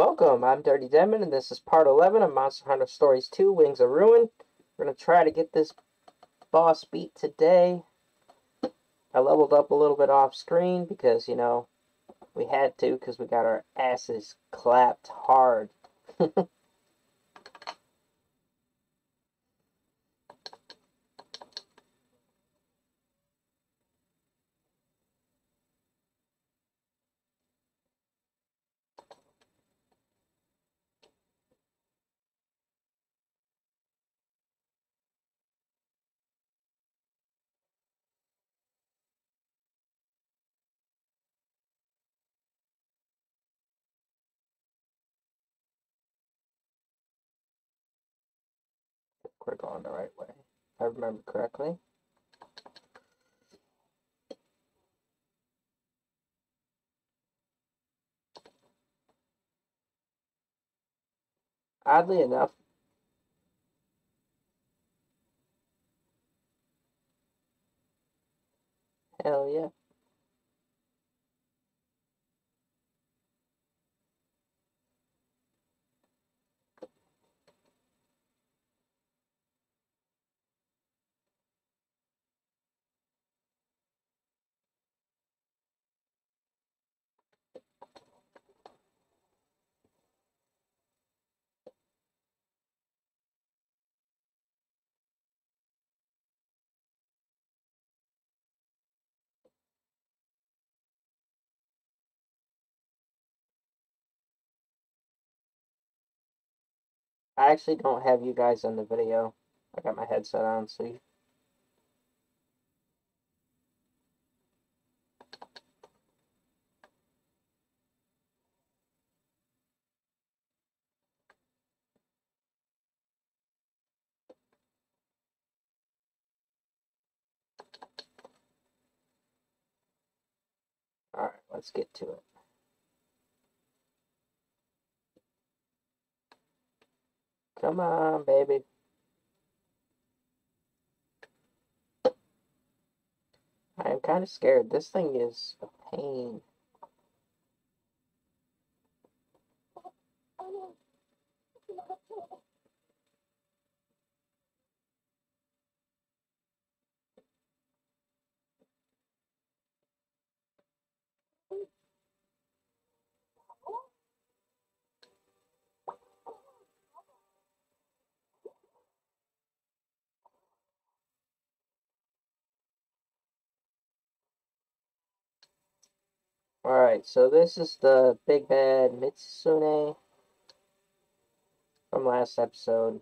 Welcome, I'm Dirty Demon, and this is part 11 of Monster Hunter Stories 2, Wings of Ruin. We're going to try to get this boss beat today. I leveled up a little bit off screen because, you know, we had to because we got our asses clapped hard. We're going the right way, if I remember correctly. Oddly enough, hell yeah. I actually don't have you guys in the video. I got my headset on, so you... Alright, let's get to it. Come on, baby. I am kind of scared. This thing is a pain. Alright, so this is the big bad Mizutsune from last episode.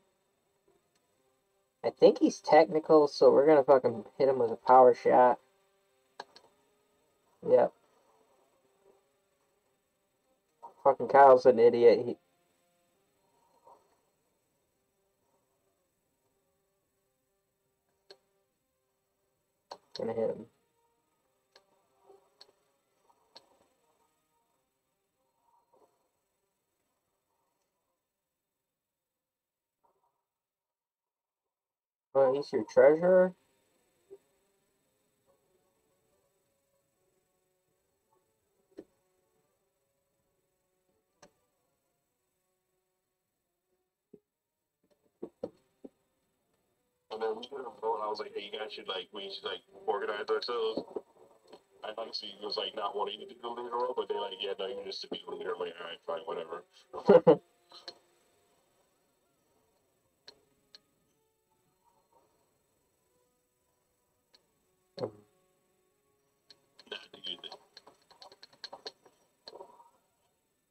I think he's technical, so we're gonna fucking hit him with a power shot. Yep. Fucking Kyle's an idiot. He gonna hit him. He's your treasurer? And then we did a vote, and I was like, hey, you guys should like, we should like organize ourselves. And like, so he was like not wanting to be the leader role, but they're like, yeah, no, you're just to be the leader. I'm like, all right, fine, whatever. Nah, dude.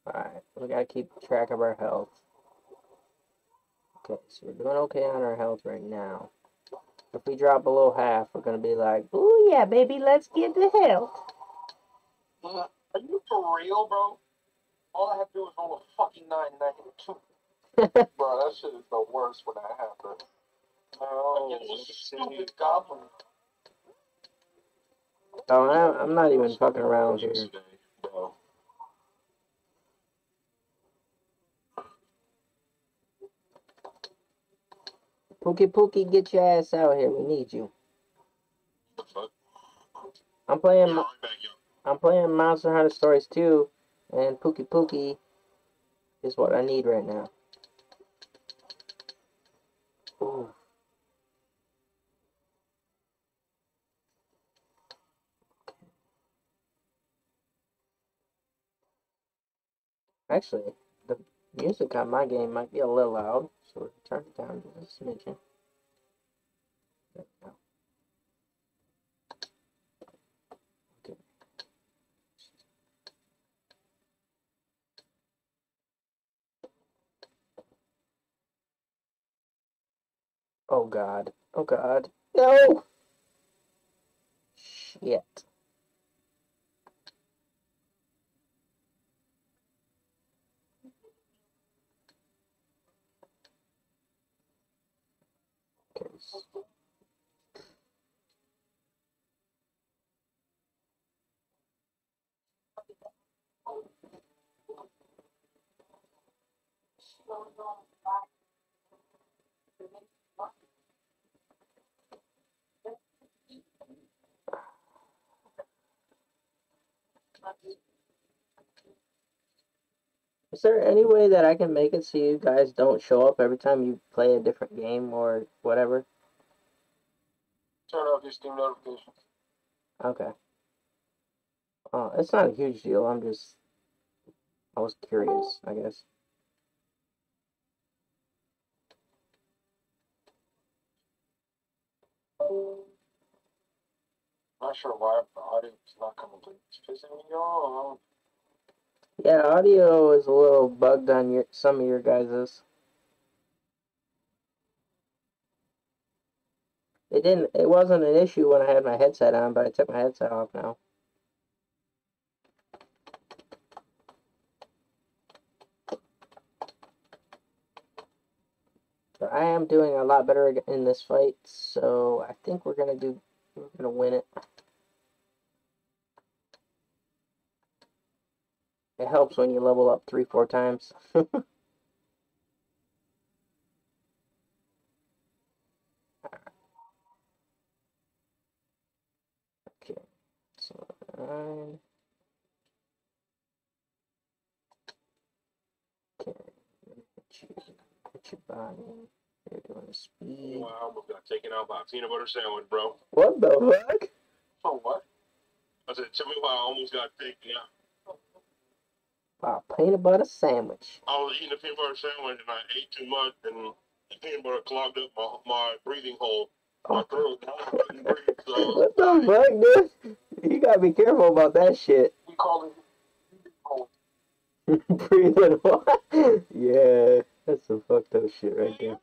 Alright, we gotta keep track of our health. Okay, so we're doing okay on our health right now. If we drop below half, we're gonna be like, ooh yeah, baby, let's get the health. Are you for real, bro? All I have to do is roll a fucking nine and I hit two. bro, that shit is the worst when that happens. Oh, stupid goblin. Oh, I'm, I'm not even fucking around here. Yesterday, bro. Pookie Pookie, get your ass out here. We need you. I'm playing. Yeah, Mo- right back. I'm playing Monster Hunter Stories 2, and Pookie Pookie is what I need right now. Ooh. Actually, music on my game might be a little loud, so we'll turn it down just a smidgen. There we go. Okay. Oh god. Oh god. No! Shit. Okay. s- Is there any way that I can make it so you guys don't show up every time you play a different game or whatever? Turn off your Steam notifications. Okay. Oh, it's not a huge deal. I'm just. I was curious, I guess. Not sure why the audio's not coming through. It's pissing me off. Yeah, audio is a little bugged on your some of your guys's. It didn't. It wasn't an issue when I had my headset on, but I took my headset off now. But I am doing a lot better in this fight, so I think we're gonna do. We're gonna win it. It helps when you level up three, four times. okay, so nine. Okay, put you, put your body. You're doing speed. Wow, I almost got taken out by a peanut butter sandwich, bro. What the fuck? Oh, what? I said, tell me why I almost got taken out. Wow, peanut butter sandwich. I was eating a peanut butter sandwich and I ate too much and the peanut butter clogged up my, my breathing hole, my Oh. throat. Breathe, so What the fuck, dude? You gotta be careful about that shit. We call it. Breathing what? Yeah, that's some fucked up shit right there.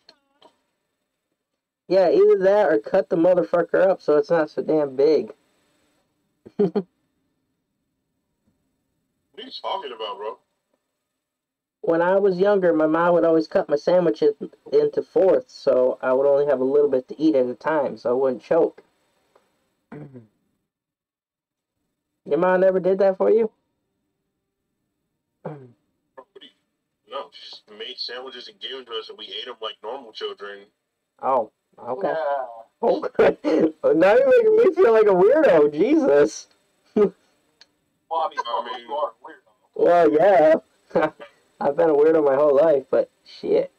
Yeah, either that or cut the motherfucker up so it's not so damn big. What are you talking about, bro? When I was younger, my mom would always cut my sandwiches into fourths, so I would only have a little bit to eat at a time, so I wouldn't choke. Your mom never did that for you? Bro, what do you- No, she just made sandwiches and gave them to us, and we ate them like normal children. Oh, okay. Yeah. Okay. Oh, now you're making me feel like a weirdo. Jesus. Well, I mean, you are weird. Well, yeah. I've been a weirdo my whole life, but shit.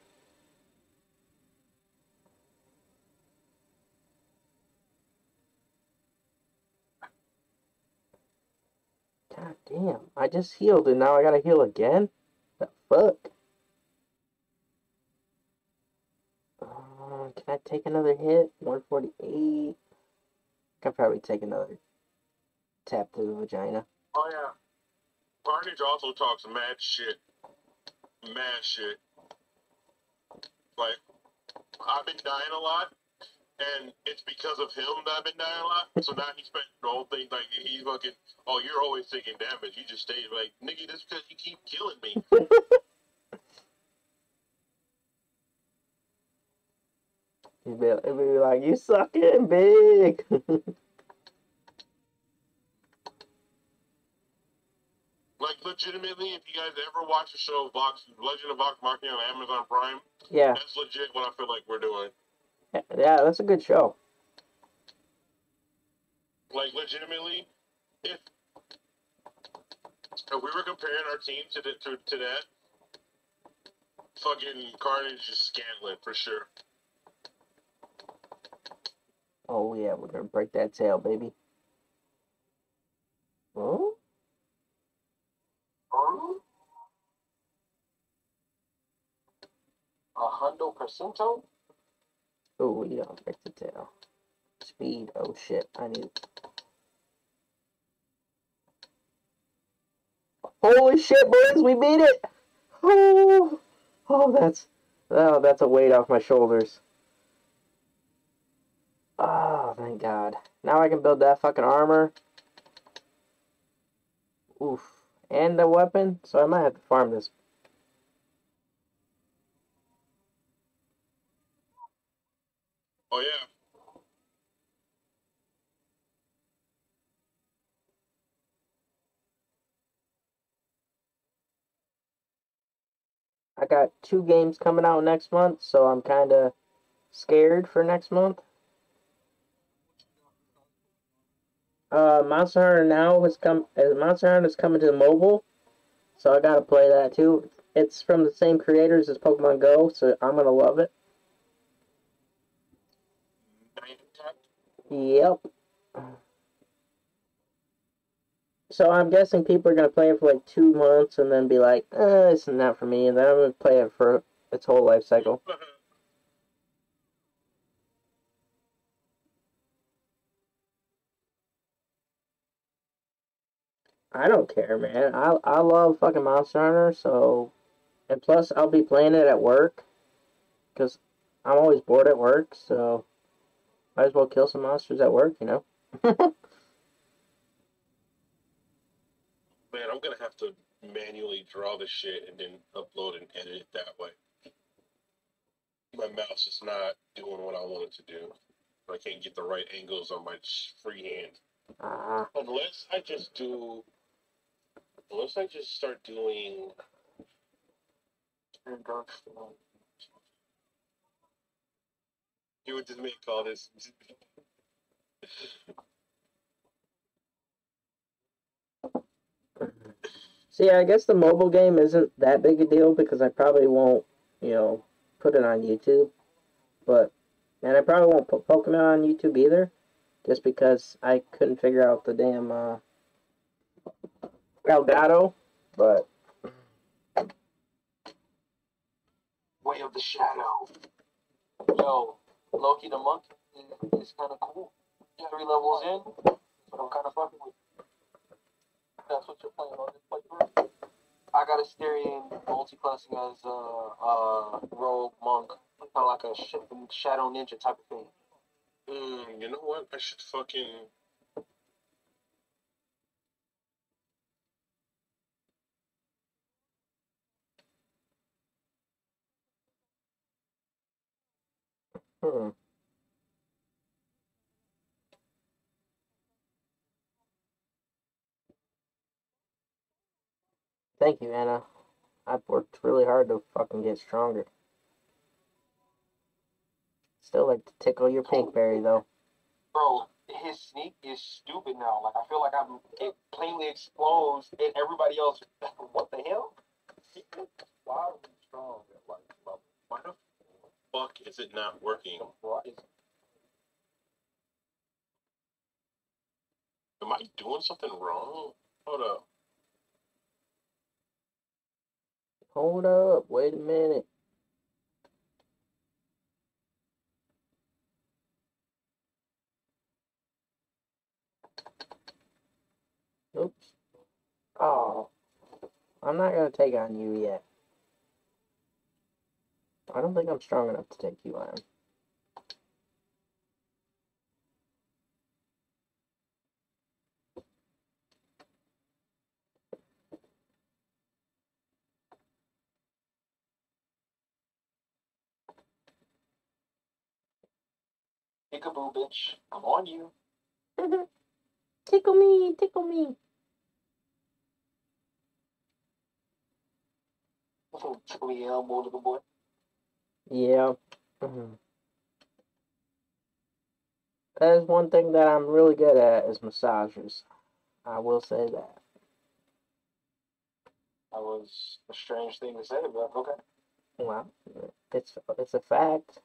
God damn. I just healed and now I gotta heal again? The fuck? Uh, can I take another hit? 148. I Can probably take another tap to the vagina. Oh, yeah. Carnage also talks mad shit. Mad shit. Like, I've been dying a lot, and it's because of him that I've been dying a lot. So now he spent the whole thing like he's fucking. Oh, you're always taking damage. You just stay like nigga. This because you keep killing me. He'd be, like, you sucking big. legitimately, if you guys ever watch the show Vox Legend of Vox Machina on Amazon Prime, yeah, that's legit what I feel like we're doing. yeah, that's a good show. Like legitimately, if if we were comparing our team to the, to, to that, fucking Carnage is Scanlan for sure. Oh yeah, we're gonna break that tail, baby. Oh, A hundo percento? oh, we don't break the tail. Speed. Oh shit, I need. Holy shit, boys, we beat it! Oh, oh, that's oh, that's a weight off my shoulders. Oh, thank God. Now I can build that fucking armor. Oof. And the weapon, so I might have to farm this. Oh yeah. I got two games coming out next month, so I'm kind of scared for next month. Uh, Monster Hunter now has come. Uh, Monster Hunter is coming to the mobile, so I gotta play that too. It's from the same creators as Pokemon Go, so I'm gonna love it. Yep. So I'm guessing people are gonna play it for like two months and then be like, eh, it's not for me, and then I'm gonna play it for its whole life cycle. I don't care, man. I I love fucking Monster Hunter, so and plus I'll be playing it at work because I'm always bored at work, so might as well kill some monsters at work, you know. Man, I'm gonna have to manually draw the shit and then upload and edit it that way. My mouse is not doing what I want it to do. I can't get the right angles on my sh- free hand. Ah, Unless I just do, unless I just start doing. You would just make call this. see, I guess the mobile game isn't that big a deal because I probably won't, you know, put it on YouTube. But and I probably won't put Pokemon on YouTube either, just because I couldn't figure out the damn uh, Elgato. But Way of the Shadow. Yo, Loki the Monk is, is kind of cool. Three levels in, but I'm kind of fucking with. That's what you're playing on this playthrough. I got a Styrian multi-classing as a uh, uh, rogue monk, kind of like a sh- shadow ninja type of thing. Mm, you know what? I should fucking. Hmm. Thank you, Anna. I've worked really hard to fucking get stronger. Still like to tickle your pink berry though. Bro, his sneak is stupid now. Like I feel like I'm it plainly exposed, and everybody else. what the hell? Why are we strong like? Why the fuck is it not working? Am I doing something wrong? Hold up. Hold up, wait a minute. Oops. Oh. I'm not gonna take on you yet. I don't think I'm strong enough to take you on. Peekaboo, bitch. I'm on you. Mm-hmm. tickle me, tickle me. Tickle me elbow, little boy. Yeah. That is one thing that I'm really good at is massages. I will say that. That was a strange thing to say, but okay. Well, it's it's a fact.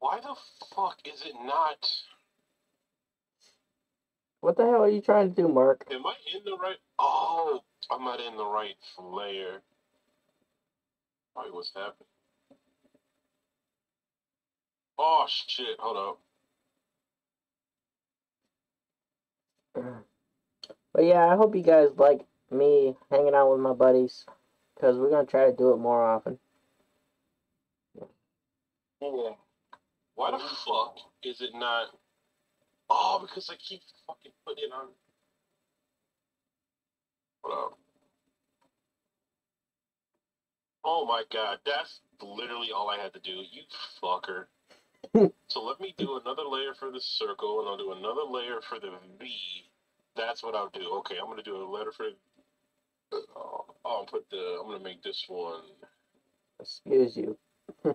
Why the fuck is it not? What the hell are you trying to do, Mark? Am I in the right? Oh, I'm not in the right layer. Probably what's happening. Oh shit! Hold up. But yeah, I hope you guys like me hanging out with my buddies because we're gonna try to do it more often. Yeah. Why the fuck is it not? Oh, because I keep fucking putting it on. Hold up. Oh my god, that's literally all I had to do. You fucker. So let me do another layer for the circle, and I'll do another layer for the V. That's what I'll do. Okay, I'm gonna do a letter for. Oh, I'll put the. I'm gonna make this one. Excuse you.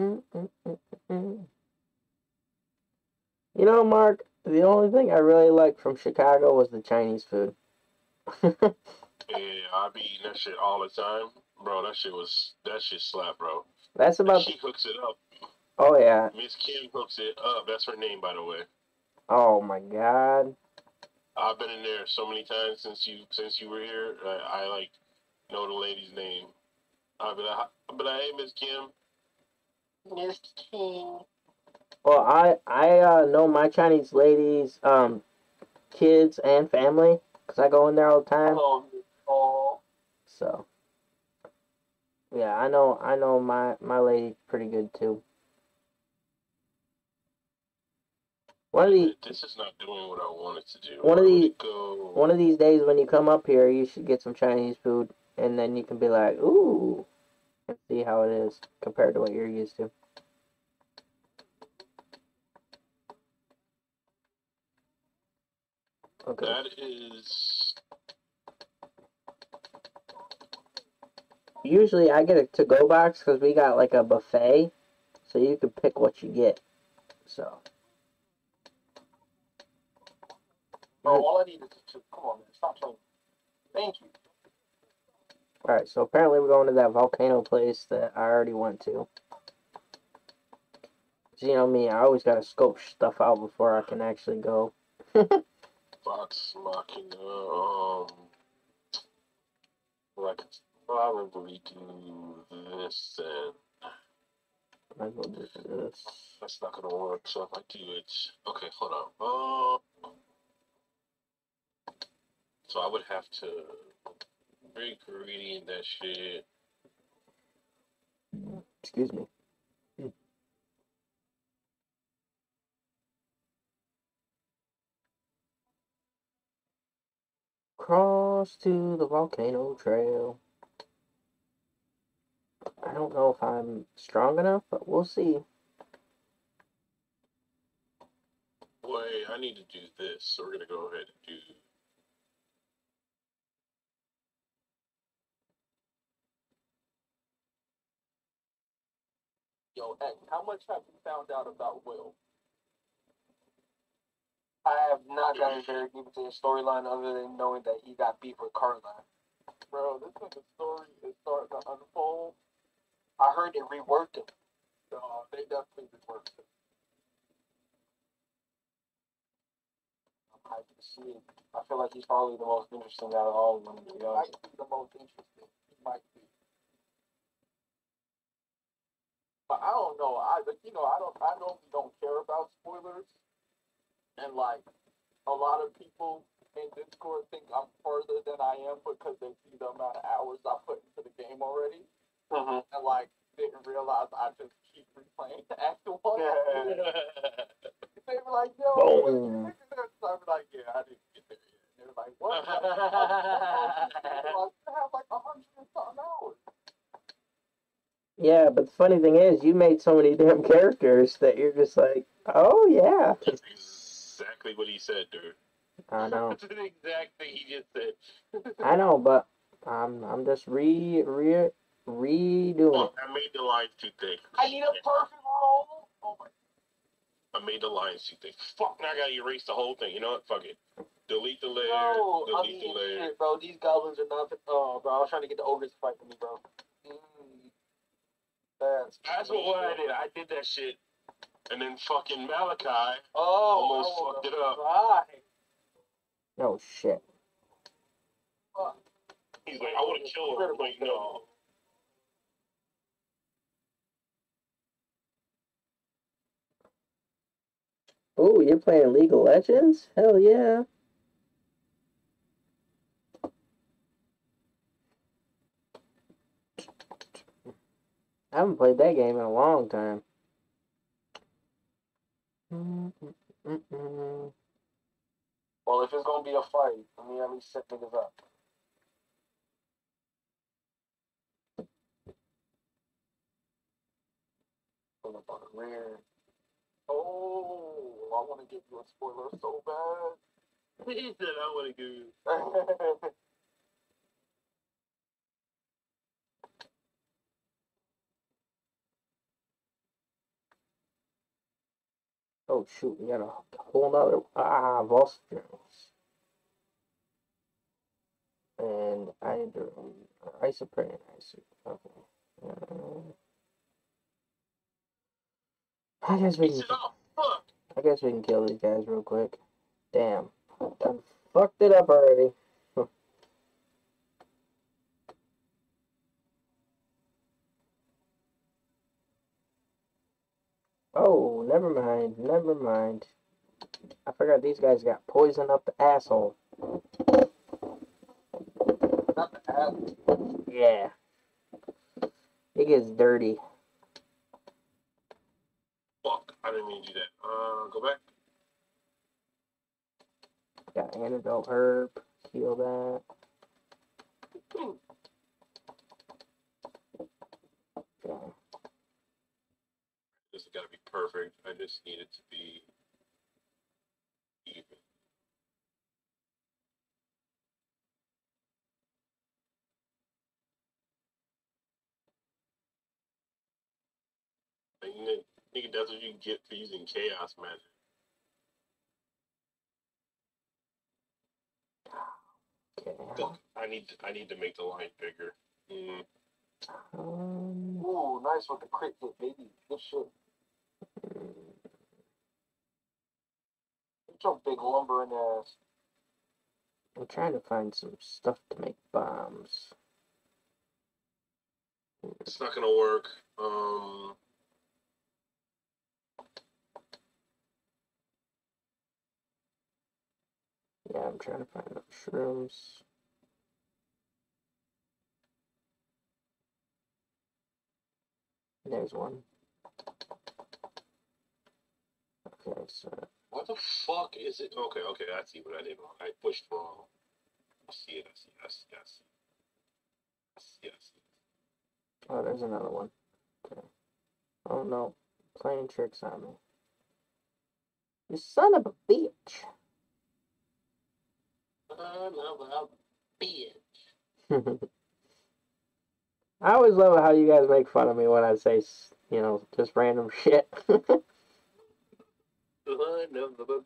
Mm, mm, mm. You know, Mark, the only thing I really liked from Chicago was the Chinese food. Yeah, I be eating that shit all the time, bro. That shit was that shit slap, bro. That's And about. she hooks it up. Oh yeah. Miss Kim hooks it up. That's her name, by the way. Oh my God. I've been in there so many times since you since you were here. I, I like know the lady's name. I'll be like, I'll be like, hey, Miss Kim. Miss King. Well, I I uh, know my Chinese ladies, um, kids and family, cause I go in there all the time. Hello, Miss So. Yeah, I know I know my my lady pretty good too. One of the This is not doing what I wanted to do. One of Where would the- it go? one of these days when you come up here, you should get some Chinese food, and then you can be like, ooh, and see how it is compared to what you're used to. Okay. That is Usually I get a to-go box because we got like a buffet, so you can pick what you get. So. Bro, all I need is two. Come on, man. Stop playing. Thank you. Alright, so apparently we're going to that volcano place that I already went to. You know me, I always gotta scope stuff out before I can actually go. Vox Machina. Um, well, could probably do this and Might as well do this. that's not gonna work. So if I do it, okay, hold on. Um, so I would have to ingredient that shit. Excuse me. Cross to the volcano trail. I don't know if I'm strong enough, but we'll see. Wait, I need to do this, so we're gonna go ahead and do. Yo, X, how much have you found out about Will? I have not gotten very deep into the storyline other than knowing that he got beat with Carla. Bro, this is the story is starting to unfold. I heard they reworked him. No, uh, they definitely reworked. I'm hyped to see it. I feel like he's probably the most interesting out of all of them. He might be the most interesting. He might be. But I don't know. I but you know I don't I normally don't care about spoilers, and like a lot of people in Discord think I'm further than I am because they see the amount of hours I put into the game already, Mm-hmm. and like didn't realize I just keep replaying the actual one. they were like, "Yo, when you Boom. get? I was like, "Yeah, I didn't get there yet." And they were like, "What?" I was like, "I have like a hundred and something hours." Yeah, but the funny thing is, you made so many damn characters that you're just like, oh yeah. That's exactly what he said, dude. I know, That's the exact thing he just said. I know, but I'm I'm just re re redoing Oh. I made the lines too thick. I need a perfect roll. Oh my I made the lines too thick. Fuck, now I gotta erase the whole thing. You know what? Fuck it. Delete the layer. No, I'm delete the eating layer. shit, bro. These goblins are nothing. Oh, bro, I was trying to get the ogres to fight for me, bro. Mm. That's That's what I did. I did that shit. And then fucking Malachi. Oh, Almost I fucked it up. cry. oh shit. Fuck. He's like, I want to kill him. I'm like, no. Oh, you're playing League of Legends? Hell yeah. I haven't played that game in a long time. Well, if it's gonna be a fight, let me at least set niggas up. Motherfucker, rare. Oh, I want to give you a spoiler so bad. He said, I want to give you. Oh shoot, we got a whole nother ah Volstrons. And I isoprene, iso okay. Uh, I guess we can oh, fuck. I guess we can kill these guys real quick. Damn. Done fucked it up already. oh, never mind, never mind. I forgot these guys got poison up the asshole. Not the app. Yeah. It gets dirty. Fuck. I didn't mean to do that. Uh, go back. Got antidote herb. Heal that. Okay. This has got to be perfect. I just need it to be even. Like, nigga, nigga, that's what you get for using chaos magic. Okay. I need to, I need to make the line bigger. Mm. Um, Ooh, nice with the crit hit, baby. Good shit. Get your big lumbering ass. I'm trying to find some stuff to make bombs. It's not gonna work. Um, Yeah, I'm trying to find those shrooms. There's one. Okay, so what the fuck is it? Okay, okay, I see what I did wrong. I pushed wrong. I see it. I see. I see. I see. I see. I see. oh, there's another one. Okay. Oh no, playing tricks on me. You son of a bitch. Son of a bitch. I always love how you guys make fun of me when I say, you know, just random shit. Son of a bitch.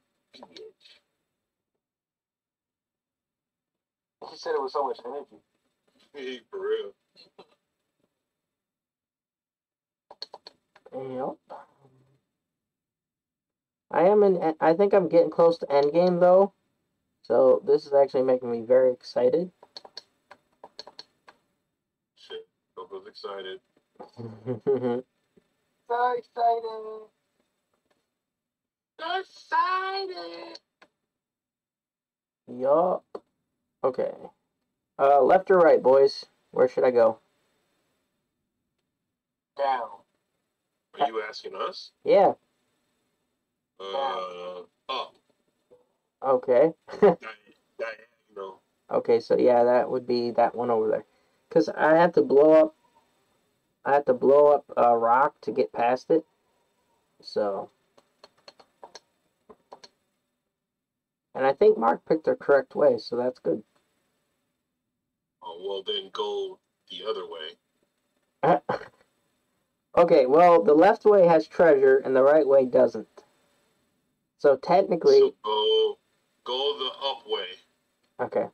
He said it with so much energy. Hey, for real. Yep. I am in. I think I'm getting close to endgame though, so this is actually making me very excited. Shit. Coco's excited. So excited. So excited. yup. Okay. Uh, left or right, boys? Where should I go? Down. Are you asking us? Yeah. Uh, up. Okay. Diagonal. okay. So yeah, that would be that one over there. Cause I have to blow up. I have to blow up a rock to get past it. So. And I think Mark picked the correct way, so that's good. Oh, well, then go the other way. okay, well, the left way has treasure and the right way doesn't. So technically, So go, Go the up way. Okay.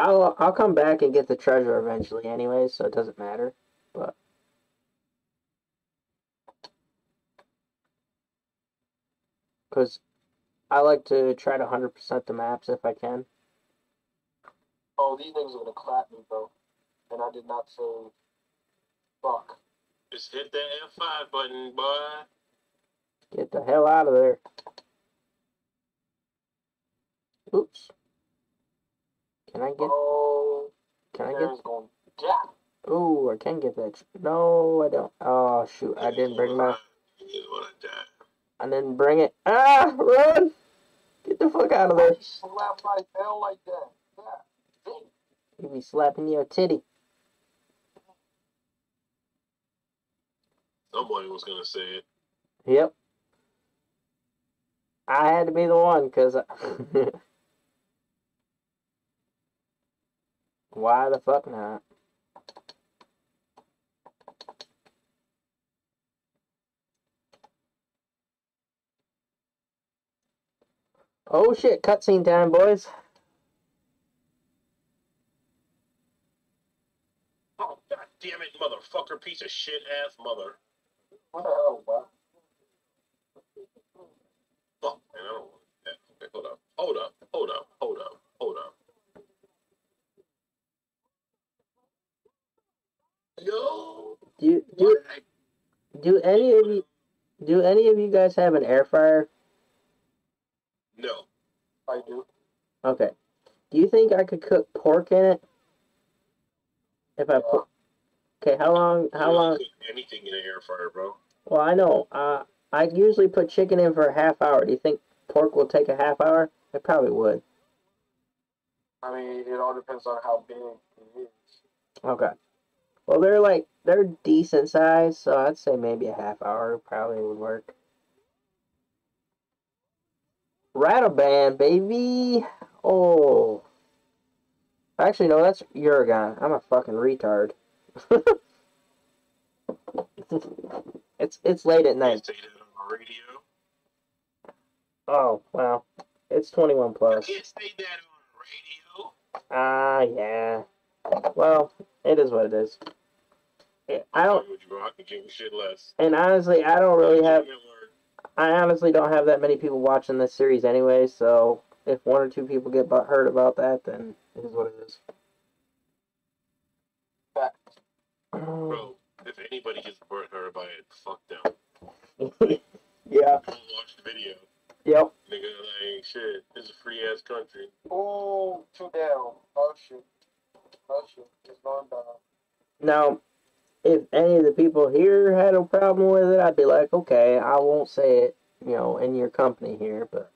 I'll I'll come back and get the treasure eventually anyway, so it doesn't matter. But because I like to try to hundred percent the maps if I can. Oh, these niggas are gonna clap me, bro. And I did not say fuck. Just hit that F5 button, boy. Get the hell out of there. Oops. Can I get? Oh, Can I get? Oh, I can get that. No, I don't. Oh shoot! I didn't bring my. You wanna die. I didn't bring it. Ah, run! Get the fuck out of there! Slap my tail like that? Yeah. You be slapping your titty. Somebody was gonna say it. Yep. I had to be the one, cause. Why the fuck not? Oh shit! Cutscene time, boys. Oh god damn it, motherfucker, piece of shit ass mother. What the hell, bro? Fuck, man, I don't want that. Okay, hold up, hold up, hold up, hold up, hold up. Yo, Do you, do do any of you do any of you guys have an air fryer? No, I do. Okay. Do you think I could cook pork in it? If I put. Okay, how long? How long? Anything in an air fryer, bro. Well, I know. Uh, I usually put chicken in for a half hour. Do you think pork will take a half hour? It probably would. I mean, it all depends on how big it is. Okay. Well, they're like they're decent size, so I'd say maybe a half hour probably would work. Rattle band, baby. Oh. Actually, no, that's Uragaan. I'm a fucking retard. it's it's late at You night. Say that on the radio. Oh well, it's 21 You plus. can't say that on radio. Ah, yeah. Well, it is what it is. I don't, you. I can give shit less. and honestly, I don't really have. I honestly don't have that many people watching this series anyway. So if one or two people get bu- hurt about that, then it is what it is. Fact. Bro, if anybody gets hurt by it, fuck them. yeah. Don't watch the video. Yep. Nigga, like, shit, this is a free ass country. Oh, two down. Oh shit. Oh shit. It's going down. Now, if any of the people here had a problem with it, I'd be like, okay, I won't say it, you know, in your company here, but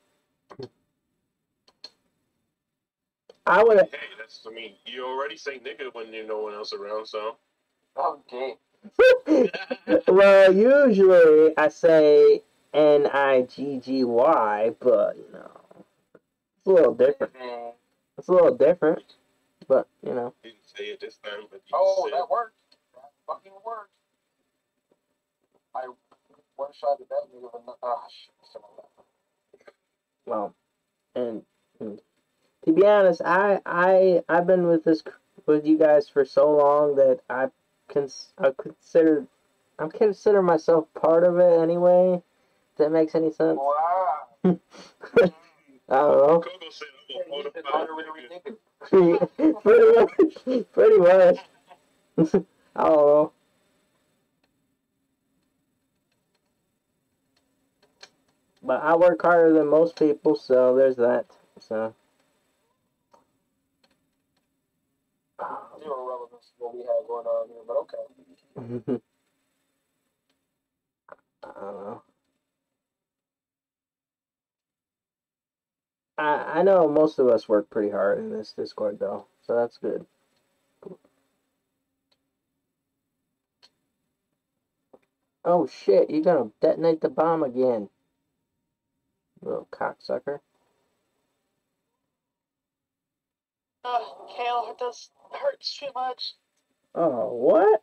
I would. Hey, that's, I mean, you already say nigga when there's no one else around, so. I'm well, usually I say N I G G Y, but you know, it's a little different. It's a little different, but you know. Didn't say it this time, but you Oh, said that worked. That fucking worked. I one shot at that nigga with no. Ah, shit. Some of that. Well, and, and to be honest, I I I've been with this with you guys for so long that I cons I consider I consider myself part of it anyway. That makes any sense. Wow. I don't know. Coco said Yeah, I'm a he's an bona fide honorary nigga. nigga. pretty much. Pretty much. I don't know. But I work harder than most people, so there's that. So. Zero relevance to what we had going on here, but okay. I don't know. I I know most of us work pretty hard in this Discord though, so that's good. Oh shit, you're gonna detonate the bomb again. Little cocksucker. Uh, Kale, it does hurts too much. Oh, what?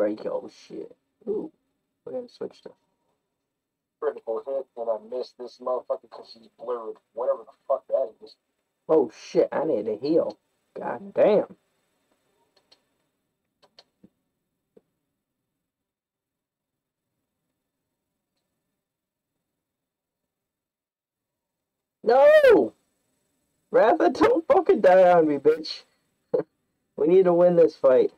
Break. Oh shit. Ooh. We gotta switch to. Critical hit, and I missed this motherfucker because she's blurred. Whatever the fuck that is. Oh shit, I need to heal. God damn. No! Ratha, don't fucking die on me, bitch. we need to win this fight.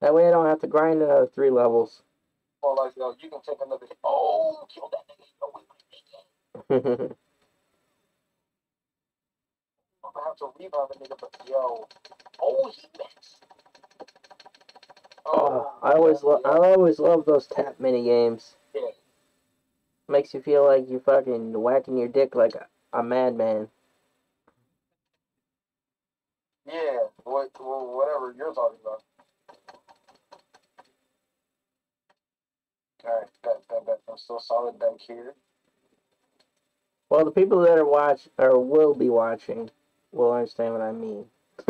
That way I don't have to grind another three levels. Or like, yo, you can take another. Oh, kill that nigga. I'm gonna have to rebound the nigga, but yo. Oh, he missed. oh, I always love I always love those tap mini games. Yeah. Makes you feel like you're fucking whacking your dick like a, a madman. Yeah, what, whatever you're talking about. Alright. I'm still solid back here. Well, the people that are watch or will be watching will understand what I mean.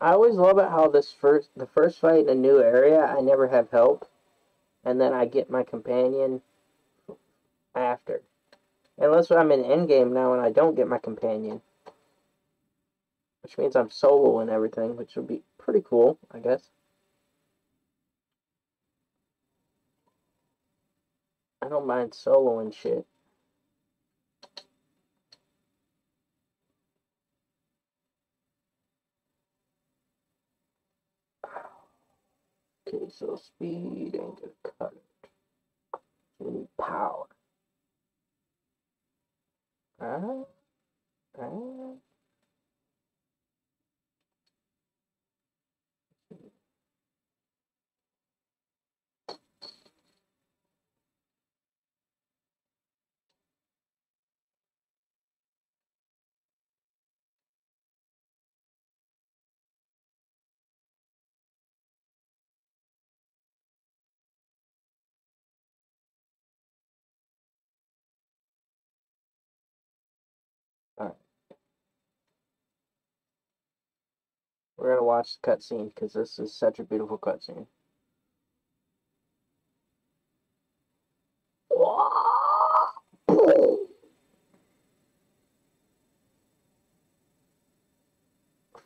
I always love it how this first the first fight in a new area I never have help, and then I get my companion after. Unless I'm in endgame now and I don't get my companion. Which means I'm solo and everything, which would be pretty cool, I guess. I don't mind solo and shit. Okay, so speed ain't gonna cut it. We need power. Alright. Alright. We're gonna watch the cutscene because this is such a beautiful cutscene.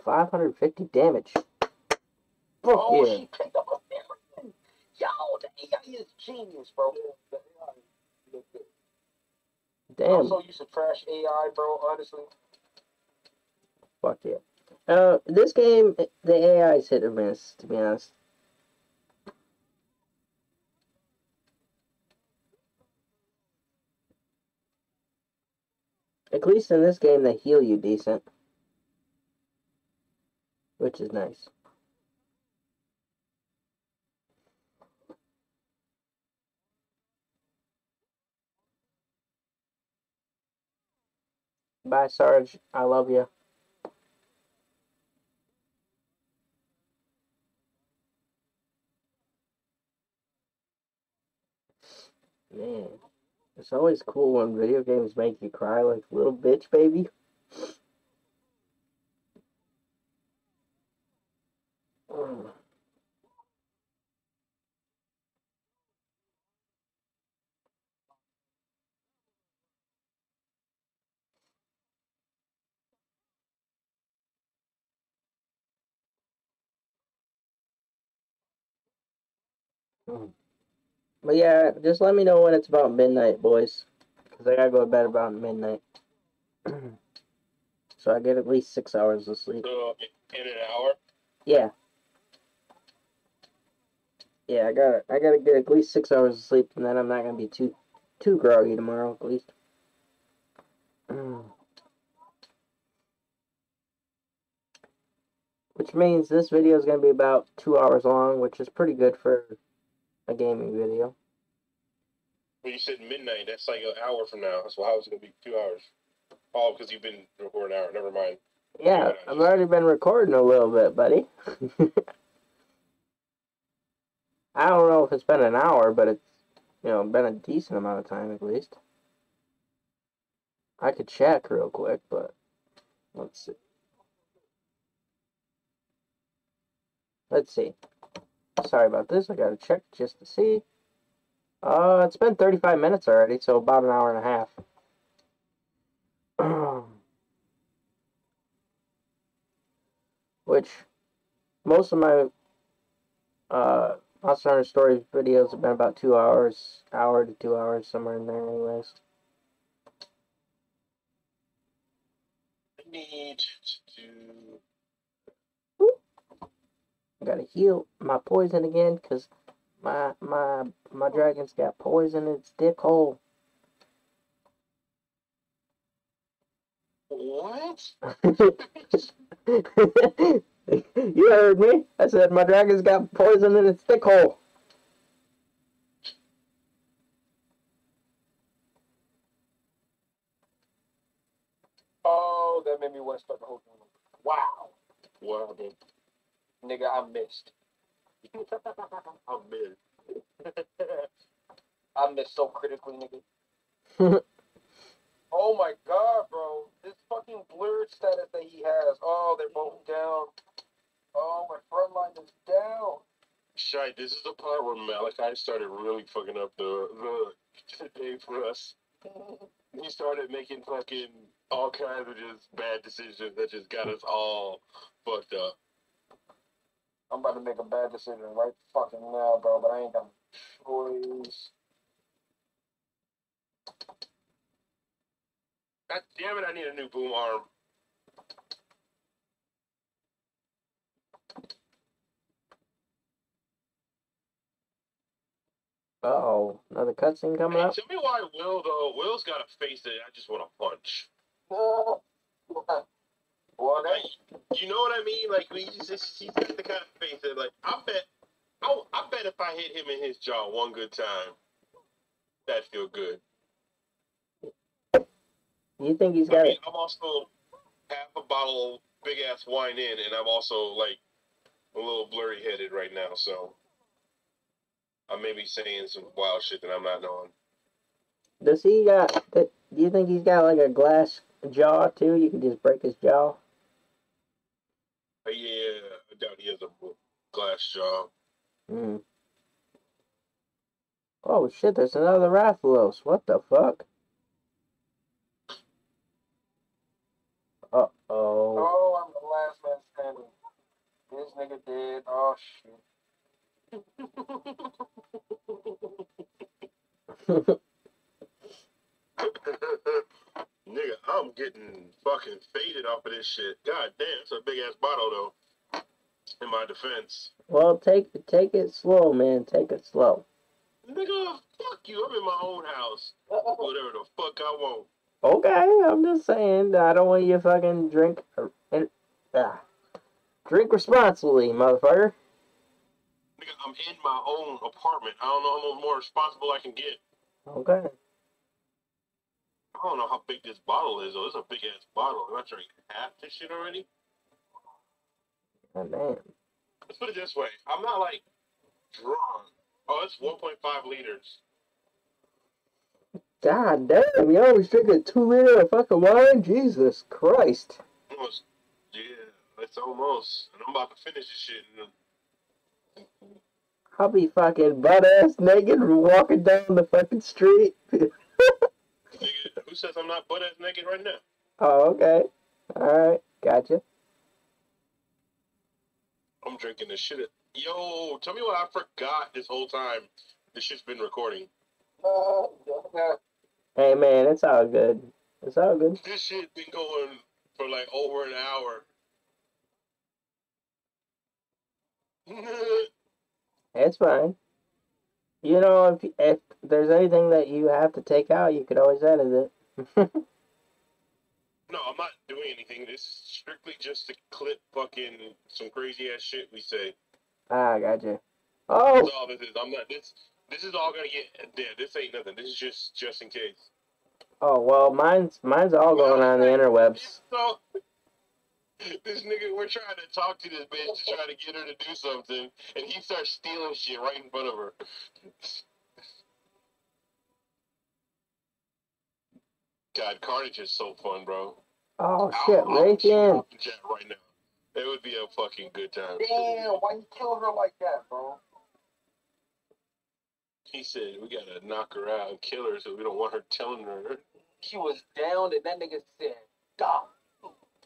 Five hundred fifty damage. Oh, yeah! she picked up a million. Yo, the AI is genius, bro. The AI is good. I'm so used to trash AI, bro, honestly. fuck yeah. Uh, this game, the AI is hit or miss, to be honest. At least in this game, they heal you decent. Which is nice. Bye, Sarge. I love you. Man, it's always cool when video games make you cry like a little bitch, baby. Mm. But yeah, just let me know when it's about midnight, boys. Because I gotta go to bed about midnight. so I get at least six hours of sleep. So in an hour. Yeah. Yeah, I gotta I gotta get at least six hours of sleep and then I'm not gonna be too too groggy tomorrow at least. Which means this video is gonna be about two hours long, which is pretty good for a gaming video. When you said midnight, that's like an hour from now. So how is it gonna be two hours? Oh, because you've been recording an hour. Never mind. Yeah, I've already been recording a little bit, buddy. I don't know if it's been an hour, but it's you know been a decent amount of time at least. I could check real quick, but let's see. Let's see. Sorry about this. I gotta check just to see. Uh, it's been 35 minutes already, so about an hour and a half. Which, most of my uh, Monster Hunter Stories videos have been about two hours, hour to two hours, somewhere in there, anyways. I need to. I gotta heal my poison again, cause my my my dragon's got poison in its dick hole. What? you heard me. I said my dragon's got poison in its dick hole. Oh, that made me want to start the whole thing. over. Wow. What happened? Nigga, I missed. I'm mid. I missed so critically, nigga. oh my god, bro. This fucking blurred status that he has. Oh, they're both down. Oh, my front line is down. Shy, this is the part where Malachi started really fucking up the the, the day for us. He started making fucking all kinds of just bad decisions that just got us all fucked up. I'm about to make a bad decision right fucking now, bro, but I ain't got no choice. God damn it, I need a new boom arm. Uh oh, another cutscene coming Hey, up. tell me why Will though. Will's got a face that I just want to punch. well, You know what I mean? Like we just he's got the kind of face that like I bet I, I bet if I hit him in his jaw one good time, that feel good. You think he's got mean, it? I'm also half a bottle of big ass wine in, and I'm also like a little blurry headed right now, so I may be saying some wild shit that I'm not knowing. Does he got? Do you think he's got like a glass jaw too? You can just break his jaw. But yeah, I doubt he has a glass jaw. Hmm. Oh shit! There's another Rathalos. What the fuck? Uh oh. oh, I'm the last man standing. This nigga dead. Oh, shit. Nigga, I'm getting fucking faded off of this shit. God damn, it's a big ass bottle though. In my defense. well, take take it slow, man. Take it slow. Nigga, fuck you. I'm in my own house. Whatever the fuck I want. Okay, I'm just saying. I don't want you to fucking drink or- and ah, drink responsibly, motherfucker. Nigga, I'm in my own apartment. I don't know how much more responsible I can get. Okay. I don't know how big this bottle is though. It's a big ass bottle. Am I drinking half this shit already? Oh, God damn. Let's put it this way. I'm not like drunk. Oh, it's 1.5 liters. God damn, you always drinking two liter of fucking wine? Jesus Christ. Almost. Yeah, it's almost. And I'm about to finish this shit. And I'll be fucking butt ass naked walking down the fucking street. who says I'm not butt ass naked right now? oh, okay. Alright, gotcha. I'm drinking this shit. Yo, tell me what I forgot this whole time. This shit's been recording. Yeah. Hey man, it's all good. It's all good. This shit's been going for like over an hour. It's fine. You know, if if there's anything that you have to take out, you could always edit it. No, I'm not doing anything. This is strictly just to clip fucking some crazy ass shit we say. ah, gotcha. Oh, That's all this is. I'm not this. This is all gonna get dead. This ain't nothing. This is just just in case. oh well, mine's mine's all going on the interwebs. So this nigga, we're trying to talk to this bitch to try to get her to do something, and he starts stealing shit right in front of her. God, Carnage is so fun, bro. Oh shit, I'll- I'll Raytheon. shoot off the chat right now. It would be a fucking good time. Damn, why you kill her like that, bro? He said we gotta knock her out and kill her, so we don't want her telling her. She was down, and that nigga said, "Stop."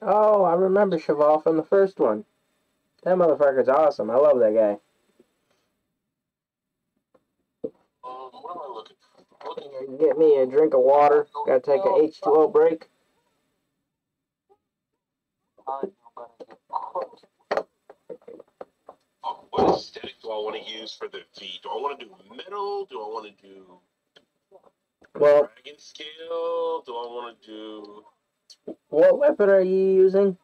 Oh, I remember Cheval from the first one. That motherfucker's awesome. I love that guy. Um, what am I looking for? Looking at Get me a drink of water. Gotta take a H2O break. I'm gonna get cooked. what aesthetic do I want to use for the V? Do I want to do metal? Do I want to do Well, dragon scale? Do I want to do? what weapon are you using?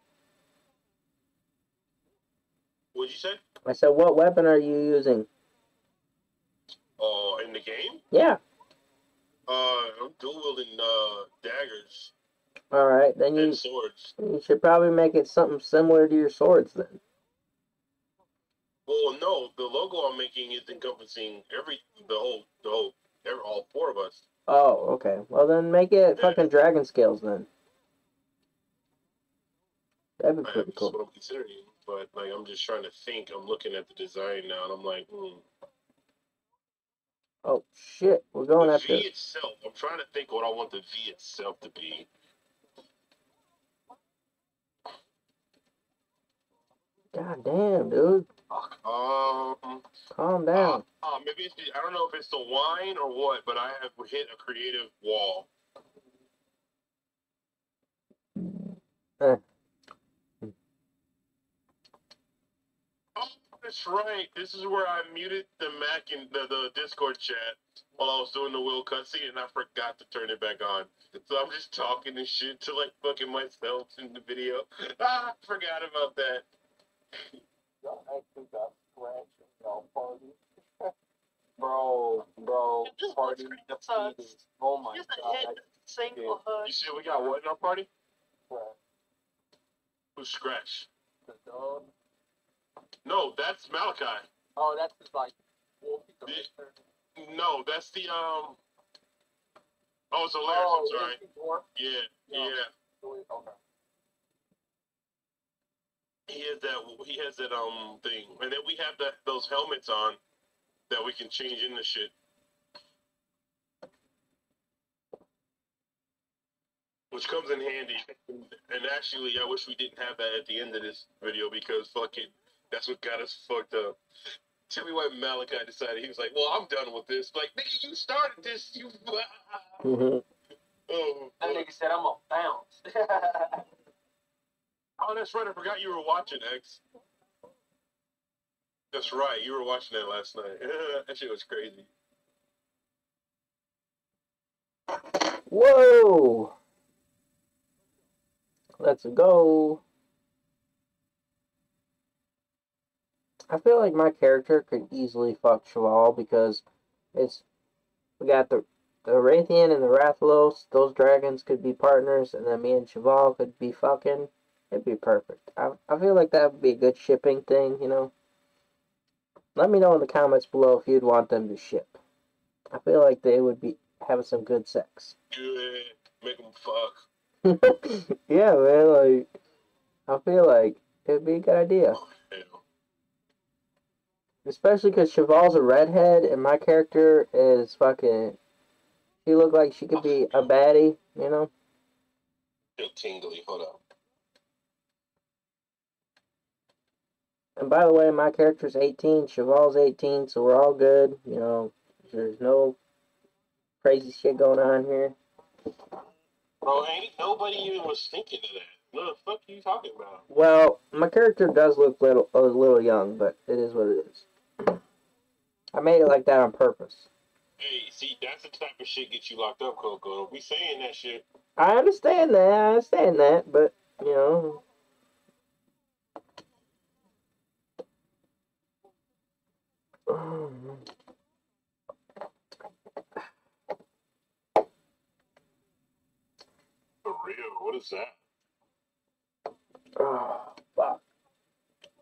What'd you say? I said, what weapon are you using? Oh, in the game? Yeah. Uh, I'm dual wielding uh daggers All right, then you swords. you should probably make it something similar to your swords then. Well, no, the logo I'm making is encompassing every the whole the whole every, all four of us. Oh, okay. Well, then make it fucking dragon scales then. That'd be pretty That's cool. what I'm considering. But like, I'm just trying to think. I'm looking at the design now, and I'm like, hmm. Oh shit, we're going the after. V itself. I'm trying to think what I want the V itself to be. God damn, dude. Um. calm Uh, down. uh, maybe it's the, I don't know if it's the wine or what, but I have hit a creative wall. Eh. Oh, that's right. This is where I muted the Mac in the, the Discord chat while I was doing the Will cutscene, and I forgot to turn it back on. So I'm just talking and shit to like fucking myself in the video. Ah, forgot about that. Y'all actually got scratched in y'all party. bro, bro, party defeated. Oh my Just god. hit single You hook. said we got what in our party? Scratch Who's Scratch? the dog. No, that's Malachi. Oh, that's just like the No, that's the um. Oh, it's Alaris. Oh, I'm sorry. Yeah, Yeah. yeah. Okay. He has that. He has that um thing, and then we have that those helmets on that we can change into shit. Which comes in handy. And actually, I wish we didn't have that at the end of this video because fucking that's what got us fucked up. Tell me why Malachi decided he was like, "Well, I'm done with this." Like, nigga, you started this. You. Mhm. Oh, That nigga said I'm gonna bounce. oh, that's right. I forgot you were watching X. That's right. You were watching that last night. that shit was crazy. Whoa! Let's go. I feel like my character could easily fuck Cheval because it's we got the the Rathian and the Rathalos. Those dragons could be partners, and then me and Cheval could be fucking. It'd be perfect. I I feel like that would be a good shipping thing, you know. Let me know in the comments below if you'd want them to ship. I feel like they would be having some good sex. Make them fuck. yeah, man. Like, I feel like it'd be a good idea, Oh. Especially because Cheval's a redhead and my character is fucking. She look like she could be a baddie, you know. Feel tingly. Hold up. And by the way, my character's 18, Cheval's 18, so we're all good. You know, there's no crazy shit going on here. Bro, ain't nobody even was thinking of that. What the fuck are you talking about? Well, my character does look little a little young, but it is what it is. I made it like that on purpose. Hey, see, that's the type of shit get you locked up, Coco. Don't saying that shit. I understand that. I understand that, but you know. For real, what is that? Oh, fuck.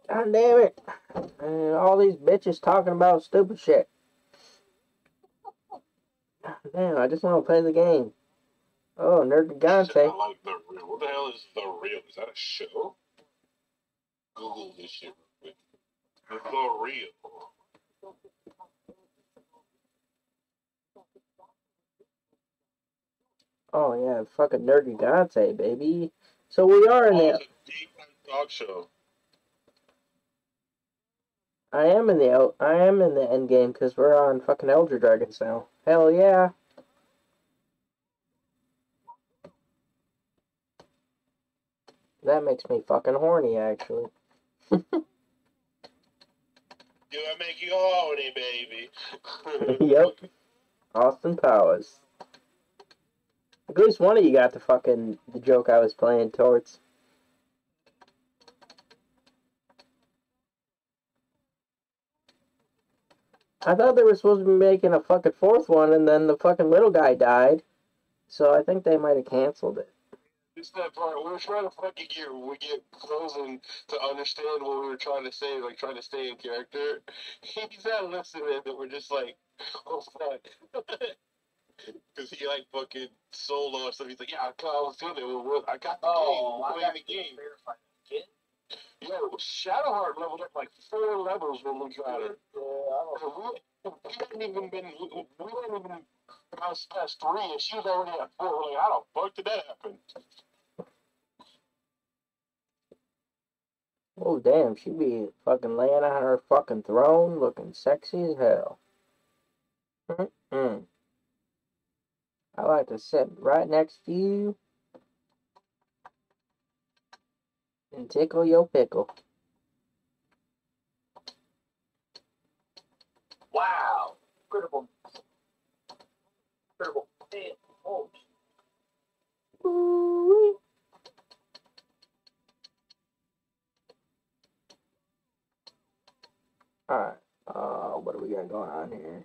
God damn it. And all these bitches talking about stupid shit. Damn, I just want to play the game. Oh, Shit, Nergigante. I like the real. What the hell is the real? Is that a show? Google this shit real quick. The real. Oh yeah, fucking Nergigante, baby. So we are in Oh, a daytime talk show. I am in the. I am in the end game because we're on fucking Elder Dragons now. Hell yeah. That makes me fucking horny, actually. Do I make you horny, baby? Yep. Austin Powers. At least one of you got the fucking the joke I was playing towards. I thought they were supposed to be making a fucking fourth one, and then the fucking little guy died. So I think they might have canceled it. It's that part. We were trying to fucking get we get frozen to understand what we were trying to say, like trying to stay in character. He's not listening, and we're just like, oh fuck. Because he like fucking sold all stuff. He's like, yeah, I was doing it. I got the Oh, game. I We're got playing the game. Yo, Shadowheart leveled up like four levels when we got her. Yeah, I don't We, we hadn't even been, we, we hadn't even past, past three, and she was already at four. We're like, how the fuck did that happen? Oh damn, she be fucking laying on her fucking throne, looking sexy as hell. Mm-mm. I like to sit right next to you and tickle your pickle. Wow. Critical. Critical. Damn. Oh, Ooh-wee. Alright, uh, what do we got going on here?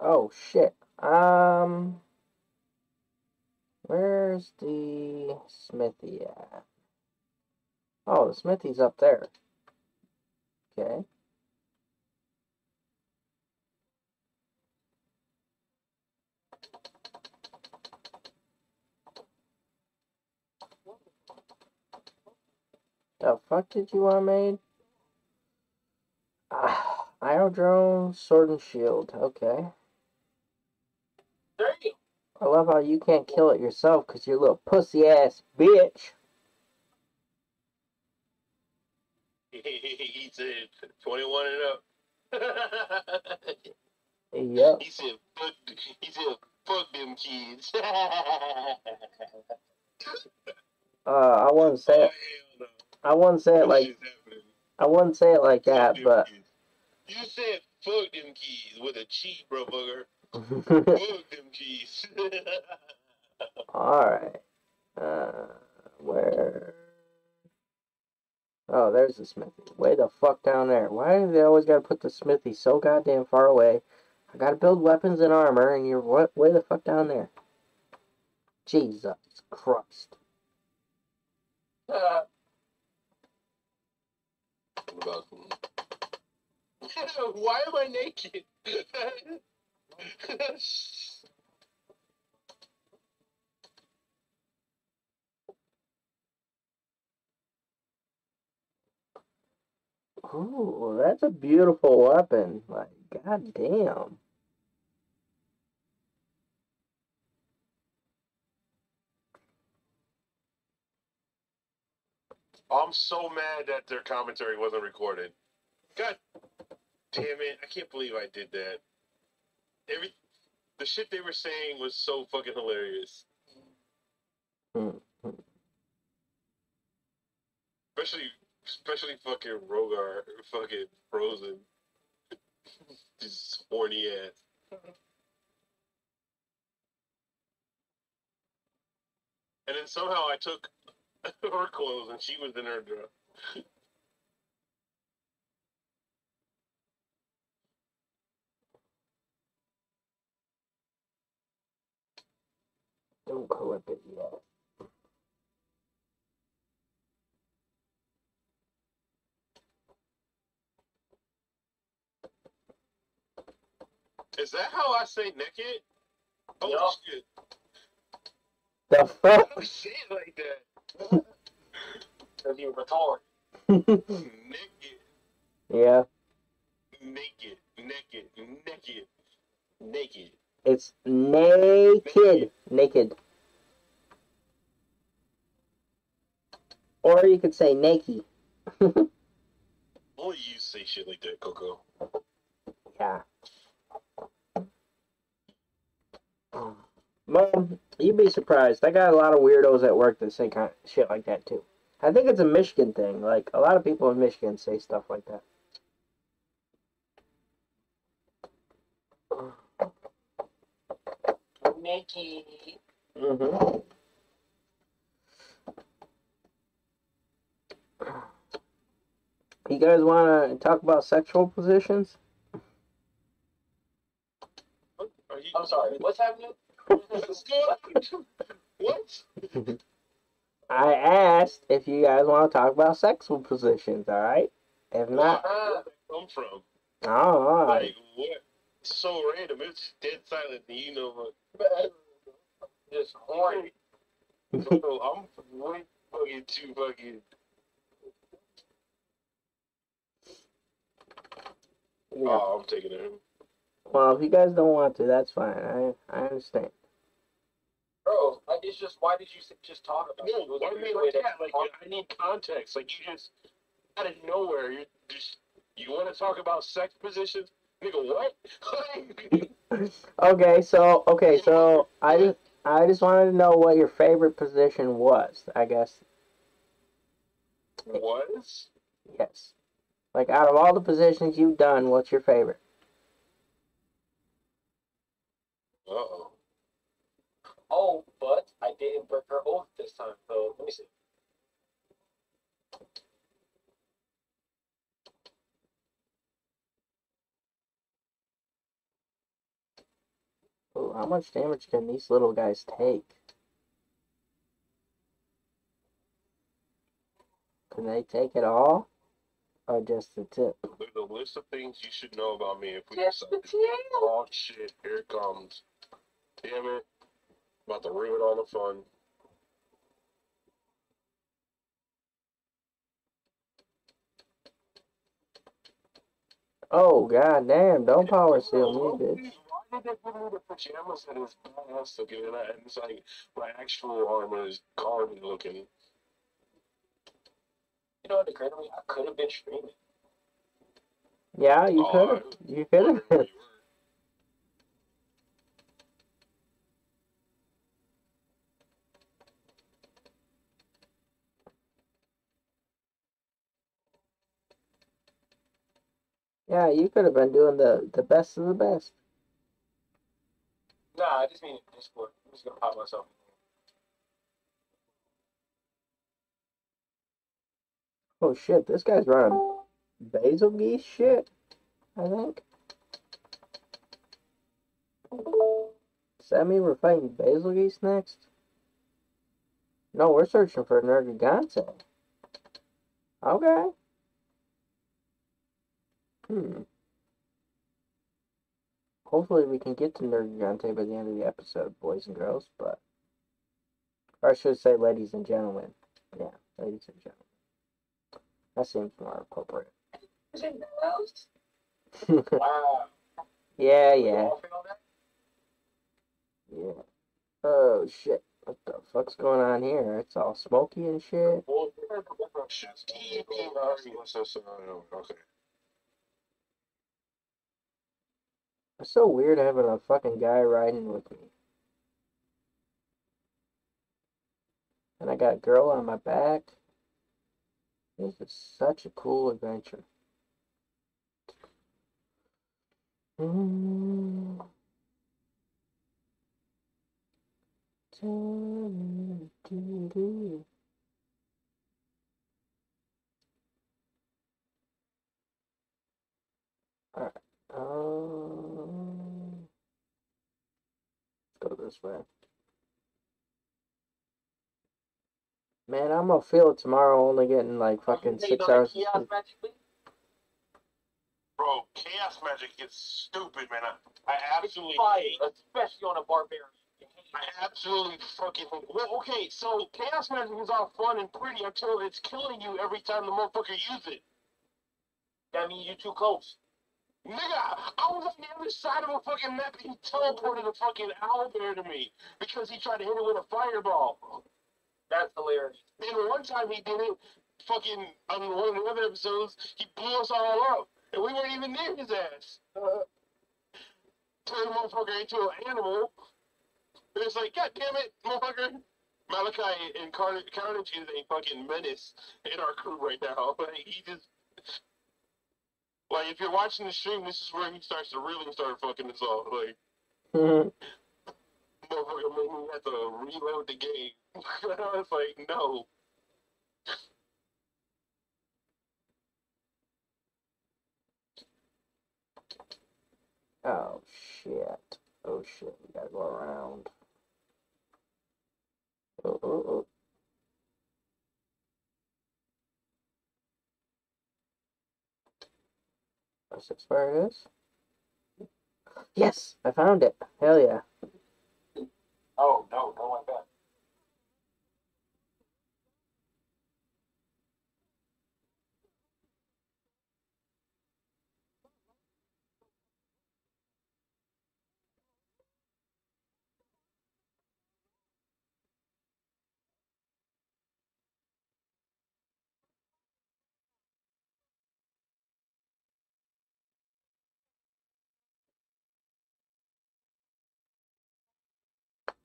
Oh shit. Um, where's the smithy at? Oh, the smithy's up there. Okay. The fuck did you want made? Ah, aerodrome, sword and shield. Okay. I love how you can't kill it yourself because you're a little pussy ass bitch. he said 21 and up. Yep. he said, fuck, he said, fuck them kids. Uh, I wouldn't say oh, it. I wouldn't say it like. I wouldn't say it like that, but. You said fuck them kids with a cheat, bro, bugger. Fuck them kids. all right. Uh, where? Oh, there's the smithy. Way the fuck down there. Why do they always gotta put the smithy so goddamn far away? I gotta build weapons and armor, and you're what? Way the fuck down there. Jesus Christ. Uh, Why am I naked? Ooh, that's a beautiful weapon. Like, goddamn. I'm so mad that their commentary wasn't recorded. God damn it! I can't believe I did that. Every the shit they were saying was so fucking hilarious. Hmm, hmm. Especially, especially fucking Rogar, fucking Frozen. Just horny ass. And then somehow I took her clothes and she was in her dress. Don't clip it yet. Is that how I say naked? Oh no. shit. The fuck? Oh, say it like that. Because you retard. naked. Yeah. Naked, naked, naked, naked it's naked. Naked. Or you could say naked. Only you say shit like that, Coco. Yeah. Um, Mom, you'd be surprised. I got a lot of weirdos at work that say kind of shit like that too. I think it's a Michigan thing. Like a lot of people in Michigan say stuff like that. Nikki. Mm-hmm. You guys want to talk about sexual positions? You? I'm sorry. What's happening? What's going on? What? I asked if you guys want to talk about sexual positions. All right. If not, Where did that come from? oh, Like what? So random. It's dead silent. You know what? Just horny. Bro, I'm way fucking too fucking. yeah. Oh, I'm taking it. Well, if you guys don't want to, that's fine. I I understand. Bro, like it's just why did you just talk about it? No, It was why a do you weird way like that? Like, talk. I need context. Like, you just out of nowhere, you just you want to talk about sex positions, nigga. What? Okay, so okay, so I just I just wanted to know what your favorite position was. I guess was? yes. Like out of all the positions you've done, what's your favorite? Uh oh. Oh, but I didn't break her oath this time. So let me see. Ooh, how much damage can these little guys take? Can they take it all? Or just the tip? There's a list of things you should know about me if we Just decide. the tail. Oh shit! Here it comes. Damn it! About to ruin all the fun. Oh god damn, don't power seal me, bitch. Why did they put me the pajamas that is badass looking and I- and it's like my actual armor is garbage looking? You know what? I could have been streaming. Yeah, you could have. You could have. Yeah, you could have been doing the the best of the best. Nah, I just mean in Discord. I'm just gonna pop myself. Oh shit, this guy's running Bazelgeuse shit. I think. Does that mean we're fighting Bazelgeuse next? No, we're searching for Nergigante. Okay. Hmm. Hopefully we can get to Nergigante by the end of the episode, boys and girls, but or I should say ladies and gentlemen. Yeah, ladies and gentlemen. That seems more appropriate. Wow. yeah, yeah, yeah. Oh shit. What the fuck's going on here? It's all smoky and shit. Well, we're gonna go for a Shit. shit. What's this? Uh, Okay. It's so weird having a fucking guy riding with me. And I got a girl on my back. This is such a cool adventure. Do-do-do-do. Alright. Um, go this way. Man, I'm gonna feel it tomorrow only getting like fucking six hours that of kiosk sleep. Bro, chaos magic is stupid, man. I, I absolutely Fire, hate. especially on a barbarian. I absolutely fucking hate. Well, okay, so chaos magic is all fun and pretty until it's killing you every time the motherfucker use it. That means you're too close. Nigga, I was on the other side of a fucking map and he teleported a fucking owlbear to me because he tried to hit it with a fireball. That's hilarious. And one time he did it, fucking on one of the other episodes, he blew us all up, and we weren't even near his ass. Uh, turned the motherfucker into an animal. And it's like, God damn it, motherfucker. Malachi and Carnage, Carnage is a fucking menace in our crew right now. Like he just like if you're watching the stream, this is where he starts to really start fucking us off. Like mm-hmm. motherfucker made me have to reload the game. I was like, no. oh shit. Oh shit, we gotta go around. Oh, oh, oh. That's six where it is. Yes, I found it. Hell yeah. Oh no, don't like that.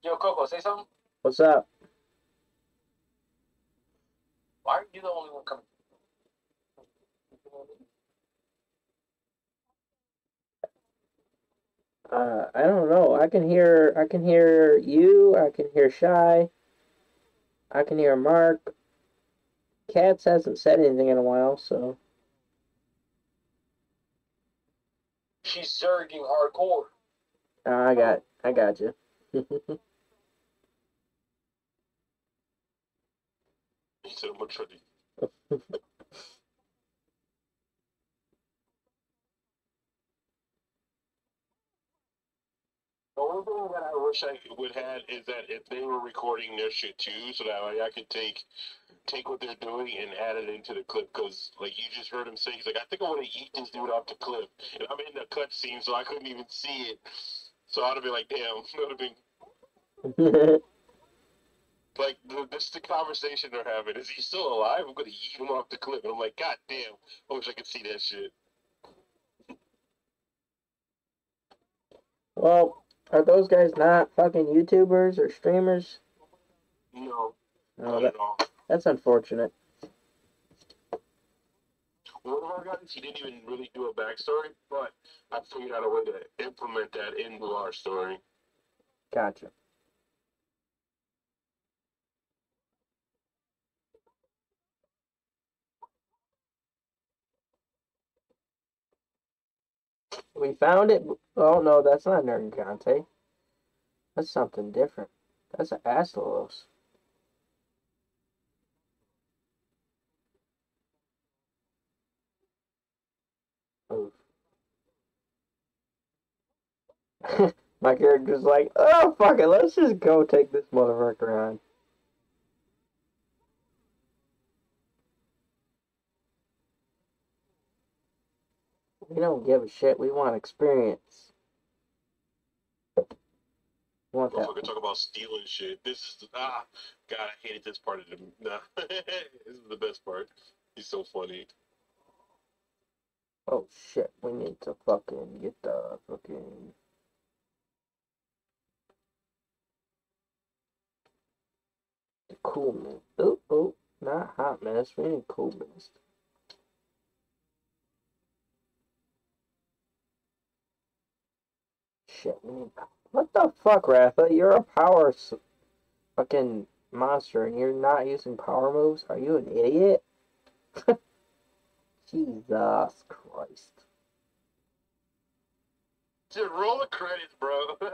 Yo, Coco, say something. What's up? Why are you the only one coming? Uh, I don't know. I can hear. I can hear you. I can hear Shy. I can hear Mark. Cats hasn't said anything in a while, so She's surging hardcore. uh, I got. I got you. He said, I'm gonna try to The only thing that I wish I would had is that if they were recording their shit too, so that way I could take take what they're doing and add it into the clip. Because like you just heard him say, he's like, I think I want to eat this dude off the clip, and I'm in the cut scene, so I couldn't even see it. So I'd have been like, damn, that would have been like the, this is the conversation they're having. Is he still alive? I'm gonna eat him off the cliff, and I'm like, God damn, I wish I could see that shit. well, are those guys not fucking YouTubers or streamers? No, No, not that, at all. that's unfortunate. One of our guys, he didn't even really do a backstory, but I figured out a way to implement that into our story. Gotcha. We found it. Oh no, that's not Nergigante. That's something different. That's an Astalos. My character's like, oh fuck it, let's just go take this motherfucker on. We don't give a shit. We want experience. We want that. Motherfucker talk about stealing shit. This is the, ah, God, I hated this part of the. Nah, this is the best part. He's so funny. Oh shit, we need to fucking get the fucking. The cool mist. Oh, oh, not hot mist. We need cool mist. Shit. What the fuck, Ratha? You're a power fucking monster and you're not using power moves? Are you an idiot? Jesus Christ. Just roll the credits, bro.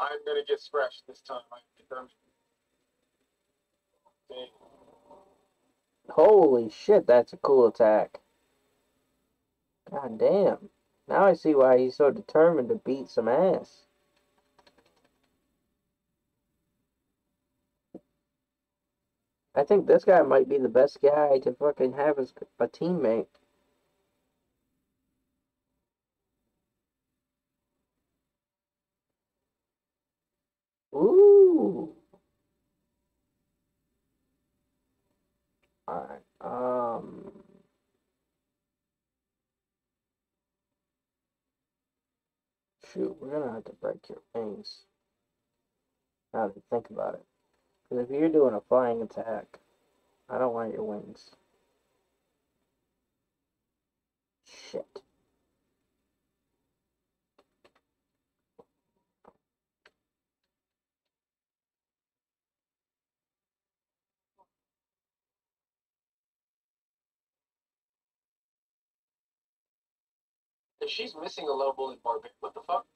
I'm gonna get scratched this time. I'm. Dang. Holy shit, that's a cool attack. God damn. Now I see why he's so determined to beat some ass. I think this guy might be the best guy to fucking have as a teammate. Ooh. Alright, um... Shoot, we're gonna have to break your wings. Now that think about it. Because if you're doing a flying attack, I don't want your wings. Shit. If she's missing a level in Barbarian, what the fuck?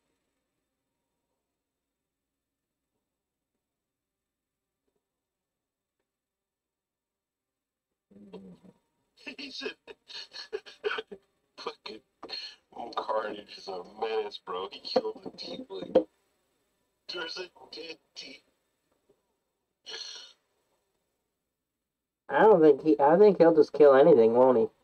he said, fucking Carnage is a menace, bro. He killed the Tiefling. There's a dead Tiefling. I don't think he. I think he'll just kill anything, won't he?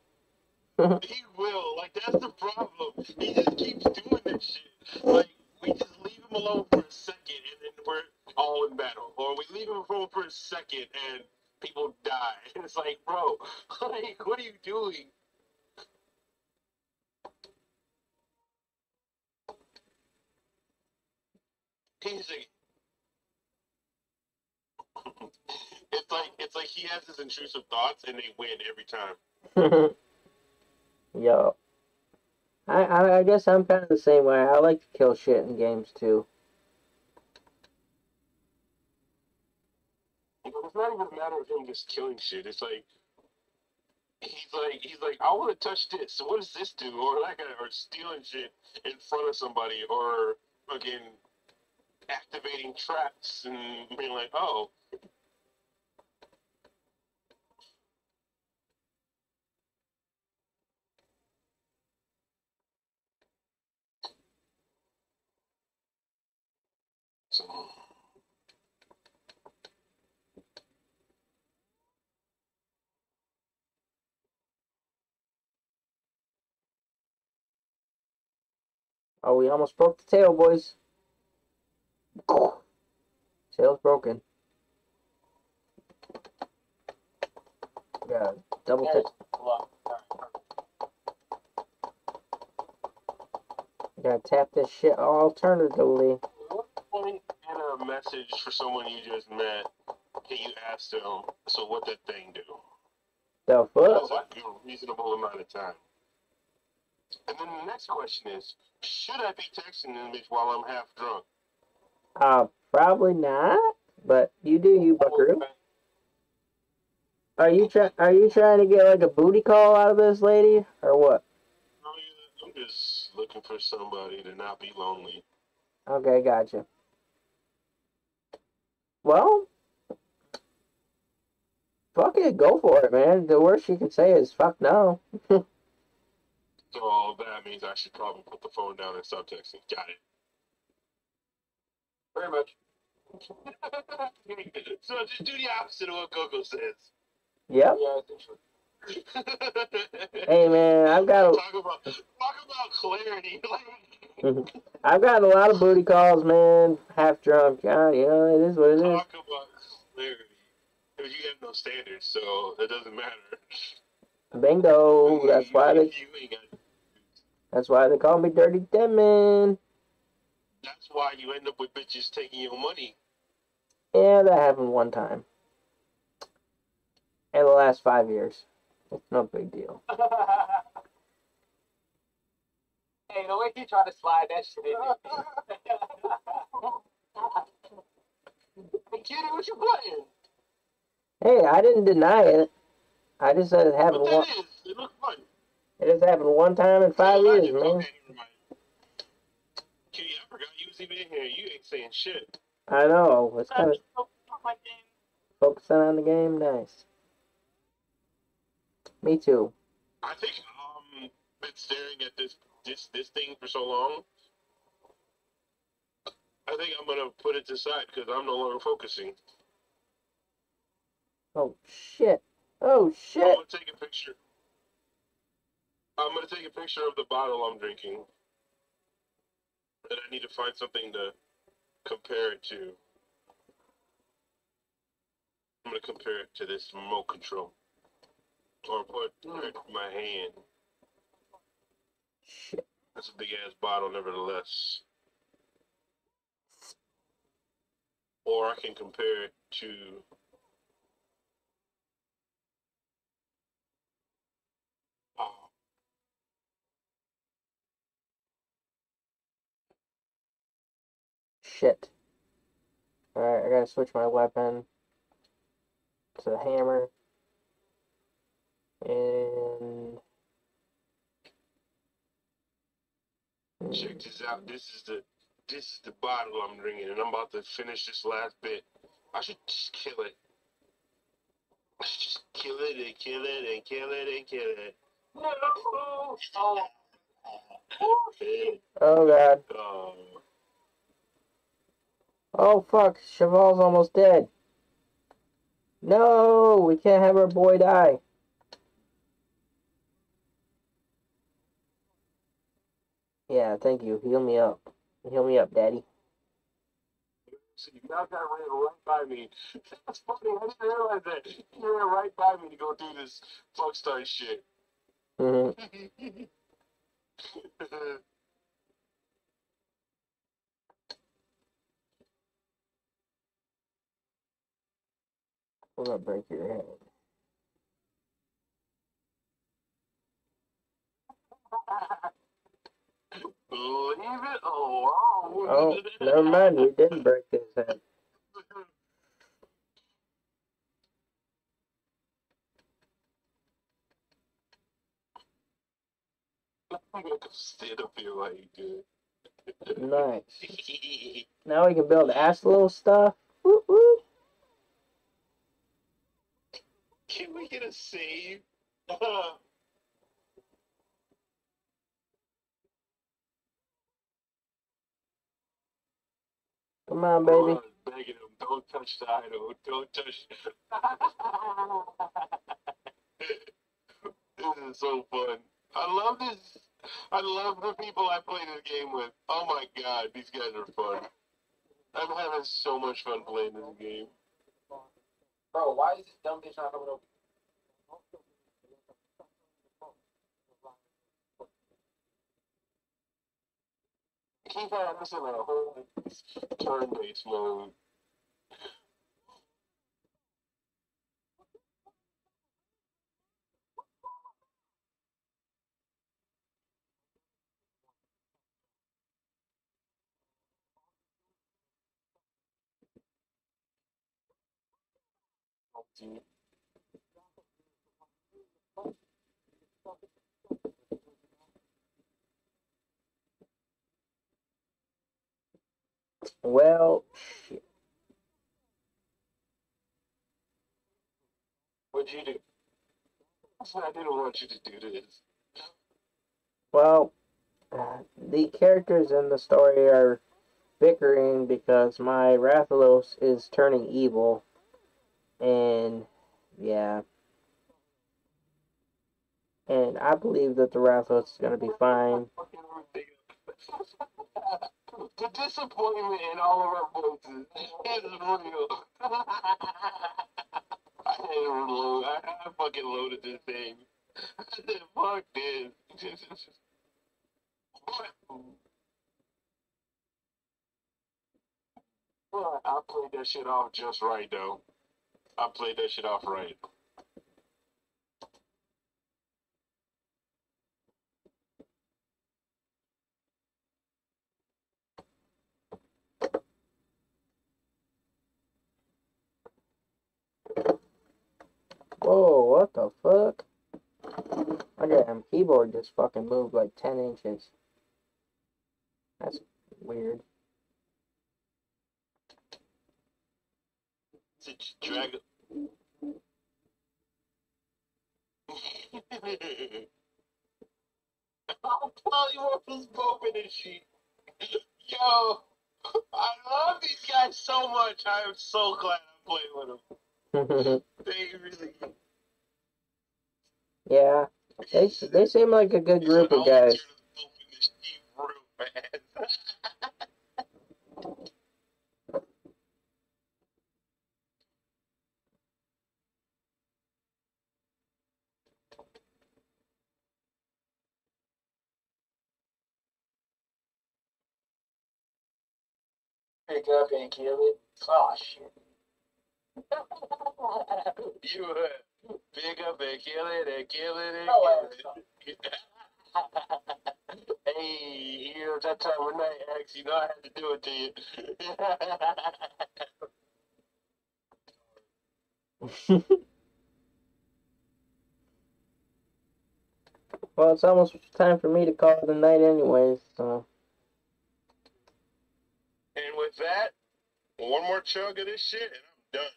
He will. Like, that's the problem. He just keeps doing that shit. Like, we just leave him alone for a second and then we're all in battle. Or we leave him alone for a second and people die. And it's like, bro, like, what are you doing? He's like, it's like it's like he has his intrusive thoughts and they win every time. Yo. I, I I guess I'm kind of the same way. I like to kill shit in games too. It's not even a matter of him just killing shit. It's like he's like he's like I want to touch this. So what does this do? Or like or stealing shit in front of somebody, or fucking activating traps and being like, oh. Oh, we almost broke the tail, boys. Tail's broken. Yeah, double There's tap. luck. Gotta tap this shit alternatively. What point in a message for someone you just met can you ask them, so what that thing do? The That's fuck? a reasonable amount of time. And then the next question is, should I be texting them while I'm half drunk? Uh, probably not. But you do you, Buckaroo. Are you try? Are you trying to get like a booty call out of this lady, or what? Oh, I'm just looking for somebody to not be lonely. Okay, gotcha. Well, fuck it, go for it, man. The worst you can say is fuck no. So all that means I should probably put the phone down and stop texting. Got it. Very much. so just do the opposite of what Coco says. Yep. Yeah, I think so. Hey, man, I've got a, talk about talk about clarity. I've gotten a lot of booty calls, man. Half drunk. Ah, yeah, you know, it is what it is. talk about clarity. Because you have no standards, so it doesn't matter. Bingo. That's why they. You That's why they call me Dirty Demon. That's why you end up with bitches taking your money. Yeah, that happened one time. In the last five years. It's no big deal. hey, the way he tried to slide that shit in. Hey, kitty, what you playing? Hey, I didn't deny it. I just said it happened one. is? It looks fun. It just happened one time in five Oh, years, man. okay, never mind. Kitty, I forgot you was since you've here. You ain't saying shit. I know. It's kind of focusing on the game. Nice. Me too. I think um been staring at this this this thing for so long. I think I'm gonna put it to side because I'm no longer focusing. Oh shit. Oh shit. I'm shit. gonna take a picture. I'm gonna take a picture of the bottle I'm drinking, and I need to find something to compare it to. I'm gonna compare it to this remote control, or put it in my hand. Shit. That's a big ass bottle, nevertheless. Or I can compare it to. Oh, Shit. Alright, I gotta switch my weapon to the hammer. And. check this out. This is the this is the bottle I'm drinking, and I'm about to finish this last bit. I should just kill it. I should just kill it and kill it and kill it and kill it. No! Oh! Oh god. Oh. Oh fuck, Cheval's almost dead. No, we can't have our boy die. Yeah, thank you. Heal me up. Heal me up, daddy. Now that ran right by me. That's funny. I didn't realize that. You ran right by me to go do this fuck star shit. hmm I'm gonna break your head. Leave it alone. Oh, never mind. We didn't break his head. Nice. Now we can build Astalos stuff. Woo woo. Can we get a save? Uh-huh. Come on, baby. I'm begging him, don't touch the idol. Don't touch. this is so fun. I love this. I love the people I play this game with. Oh my god, these guys are fun. I'm having so much fun playing this game. Bro, why is this dumb bitch not coming over? Keep this in a whole turn-based mode. Well, shit. What'd you do? I said I didn't want you to do this. Well, uh, the characters in the story are bickering because my Rathalos is turning evil. And, yeah. And I believe that the Rathalos is going to be fine. the disappointment in all of our voices is real. I reload. I, I fucking loaded this thing. I said, fuck this. Well, I played that shit off just right, though. I played that shit off right. Whoa, what the fuck? My damn keyboard just fucking moved like 10 inches. That's weird. Did you drag it. Polymorph is bumping and shit. Yo, I love these guys so much. I am so glad I played with them. They really. yeah, they they seem like a good group of guys. Open this sheet real fast. Pick up and kill it. Oh shit. you uh, pick up and kill it and kill it and No, kill it. hey, you know that time of night, X, you know I had to do it to you. well, it's almost time for me to call it a night, anyways. So with that, one more chug of this shit and I'm done.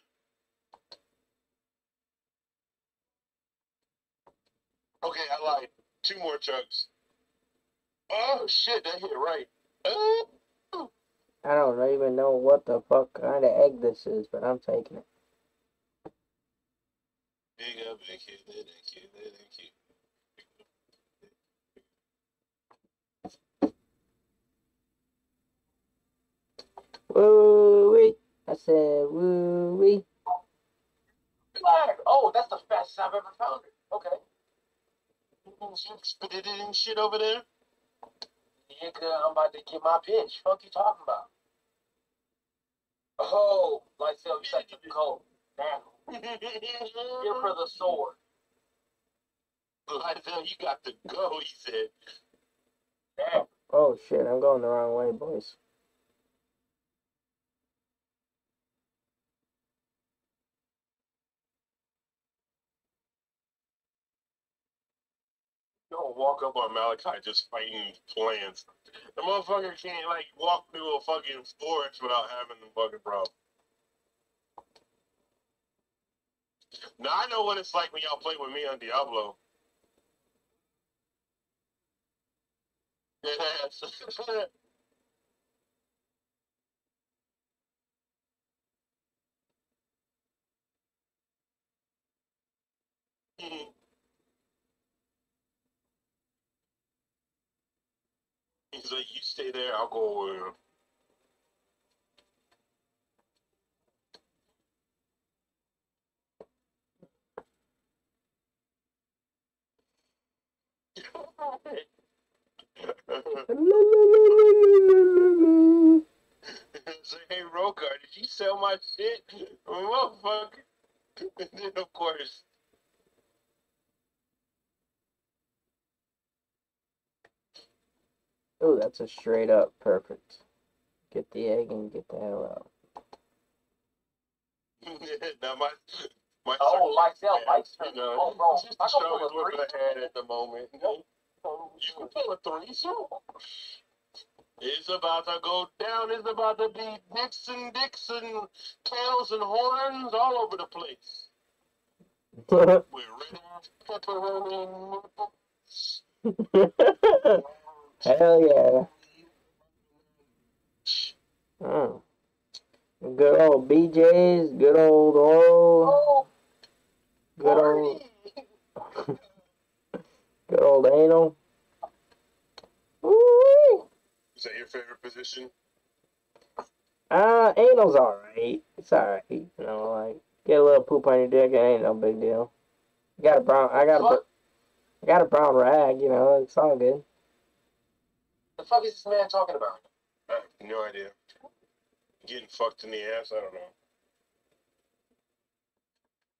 Okay, I lied. Two more chugs. Oh shit, that hit right. Oh. I don't even know what the fuck kind of egg this is, but I'm taking it. Big up and kill it and kill it Woo wee! I said woo wee. Oh, that's the fastest I've ever found it. Okay. You spit it in shit over there? Nigga, I'm about to get my pitch. Fuck you talking about? Oh, like so you said you cold. Damn. Here for the sword. Lysel, you got to go, he said. Damn. Oh shit! I'm going the wrong way, boys. Don't walk up on Malachi just fighting plants. The motherfucker can't like walk through a fucking forest without having the fucking problem. Now I know what it's like when y'all play with me on Diablo. Yes. Mm-hmm. He's like, you stay there, I'll go over. Say, hey, Rokar, did you sell my shit? Motherfucker. And then, of course, Oh, that's a straight up perfect. Get the egg and get the hell out. now my, my Oh, Lysel, Mike's turn. you know, Oh, bro. just I to can show pull us a what. I had at the moment. You can pull a three, sure. It's about to go down. It's about to be Nixon, Dixon, tails and horns all over the place. We're ready pepperoni nipples. hell yeah. Oh. Good old BJ's, good old Oh, good old, good old anal. Woo! Is that your favorite position? Uh, anal's alright. It's alright. You know, like, get a little poop on your dick, it ain't no big deal. You got a brown, I got a? I got a brown rag, you know, it's all good. The fuck is this man talking about? I have no idea. Getting fucked in the ass? I don't know.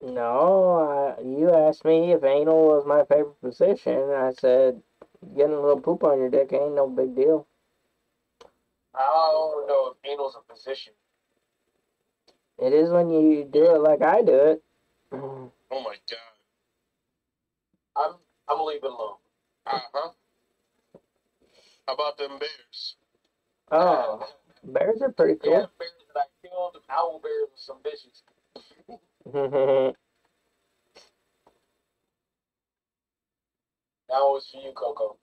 No, I, you asked me if anal was my favorite position, I said getting a little poop on your dick ain't no big deal. I don't know if anal's a position. It is when you do it like I do it. Oh my god. I'm I'm gonna leave it alone. Uh huh. How about them bears? Oh, bears are pretty Yeah, cool. bears that I killed, owl bears with some bitches. That was for you, Coco.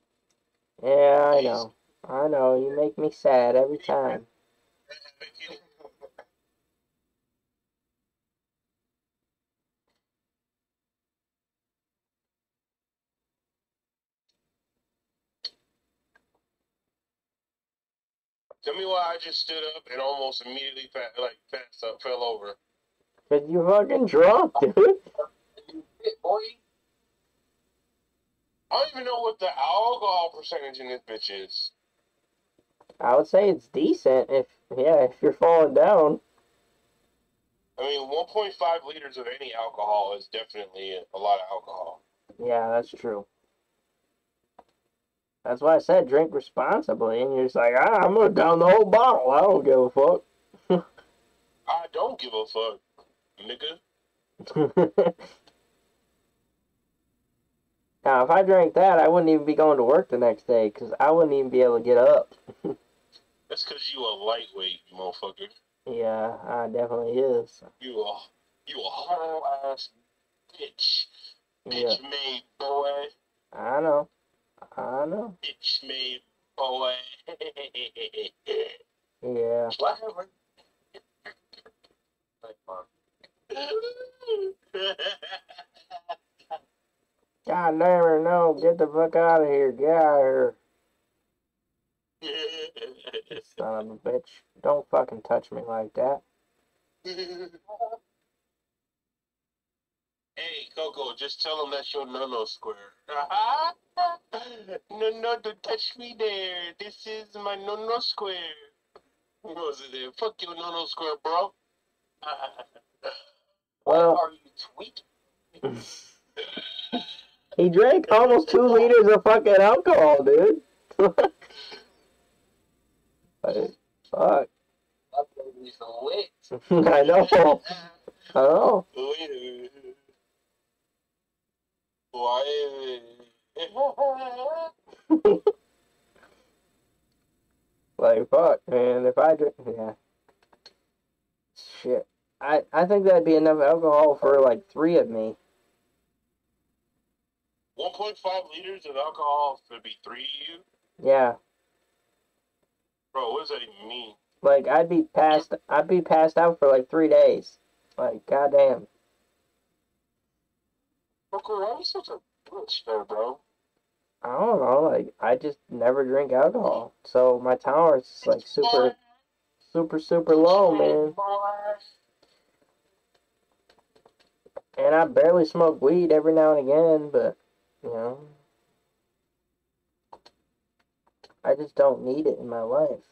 Yeah, I know. I know. You make me sad every time. Tell me why I just stood up and almost immediately fa- like passed up, fell over. Cause you fucking drunk, dude. Boy. I don't even know what the alcohol percentage in this bitch is. I would say it's decent if yeah, if you're falling down. I mean, 1.5 liters of any alcohol is definitely a lot of alcohol. Yeah, that's true. That's why I said drink responsibly, and you're just like, ah, I'm gonna down the whole bottle. I don't give a fuck. I don't give a fuck, nigga. now, if I drank that, I wouldn't even be going to work the next day because I wouldn't even be able to get up. That's because you a lightweight, you motherfucker. Yeah, I definitely is. You a you a whole ass bitch. Yeah, Bitch made boy. I know. I know. Bitch made boy. Yeah. Whatever. Like, God damn it, no. Get the fuck out of here. Get out of here. Son of a bitch. Don't fucking touch me like that. Hey, Coco, just tell him that's your no-no square. Uh-huh. no, no, don't touch me there. This is my no-no square. What was it there? Fuck your no-no square, bro. what Well, are you tweaking? he drank almost two liters of fucking alcohol, dude. like, fuck. That baby's lit. I know. I know. Wait a minute. Why? Like, fuck, man. If I drink, yeah. Shit. I, I think that'd be enough alcohol for like three of me. 1.5 liters of alcohol would be three of you? Yeah. Bro, what does that even mean? Like, I'd be passed, I'd be passed out for like three days. Like, goddamn. Why are you such a bitch though, bro? I don't know. Like, I just never drink alcohol. So my tolerance is like super, super, super low, man. And I barely smoke weed every now and again, but, you know. I just don't need it in my life.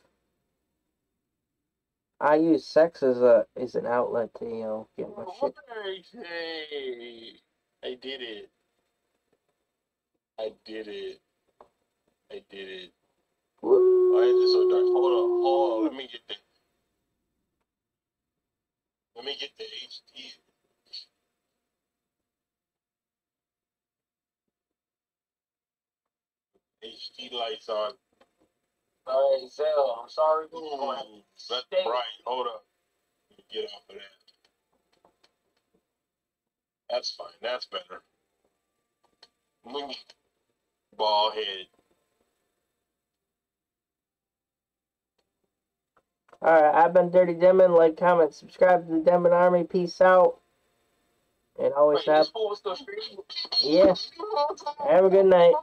I use sex as a as an outlet to, you know, get my shit. I did it. I did it. I did it. Why is it so dark? Hold on, hold on. Let me get the. Let me get the HD. HD lights on. Alright, Zell, I'm sorry. Ooh, that's Stay- bright. Hold up. Get off of that. That's fine. That's better. Ball head. Alright, I've been Dirty Demon. Like, comment, subscribe to the Demon Army. Peace out. And always Wait, have this fool was still streaming? Yeah. Have a good night.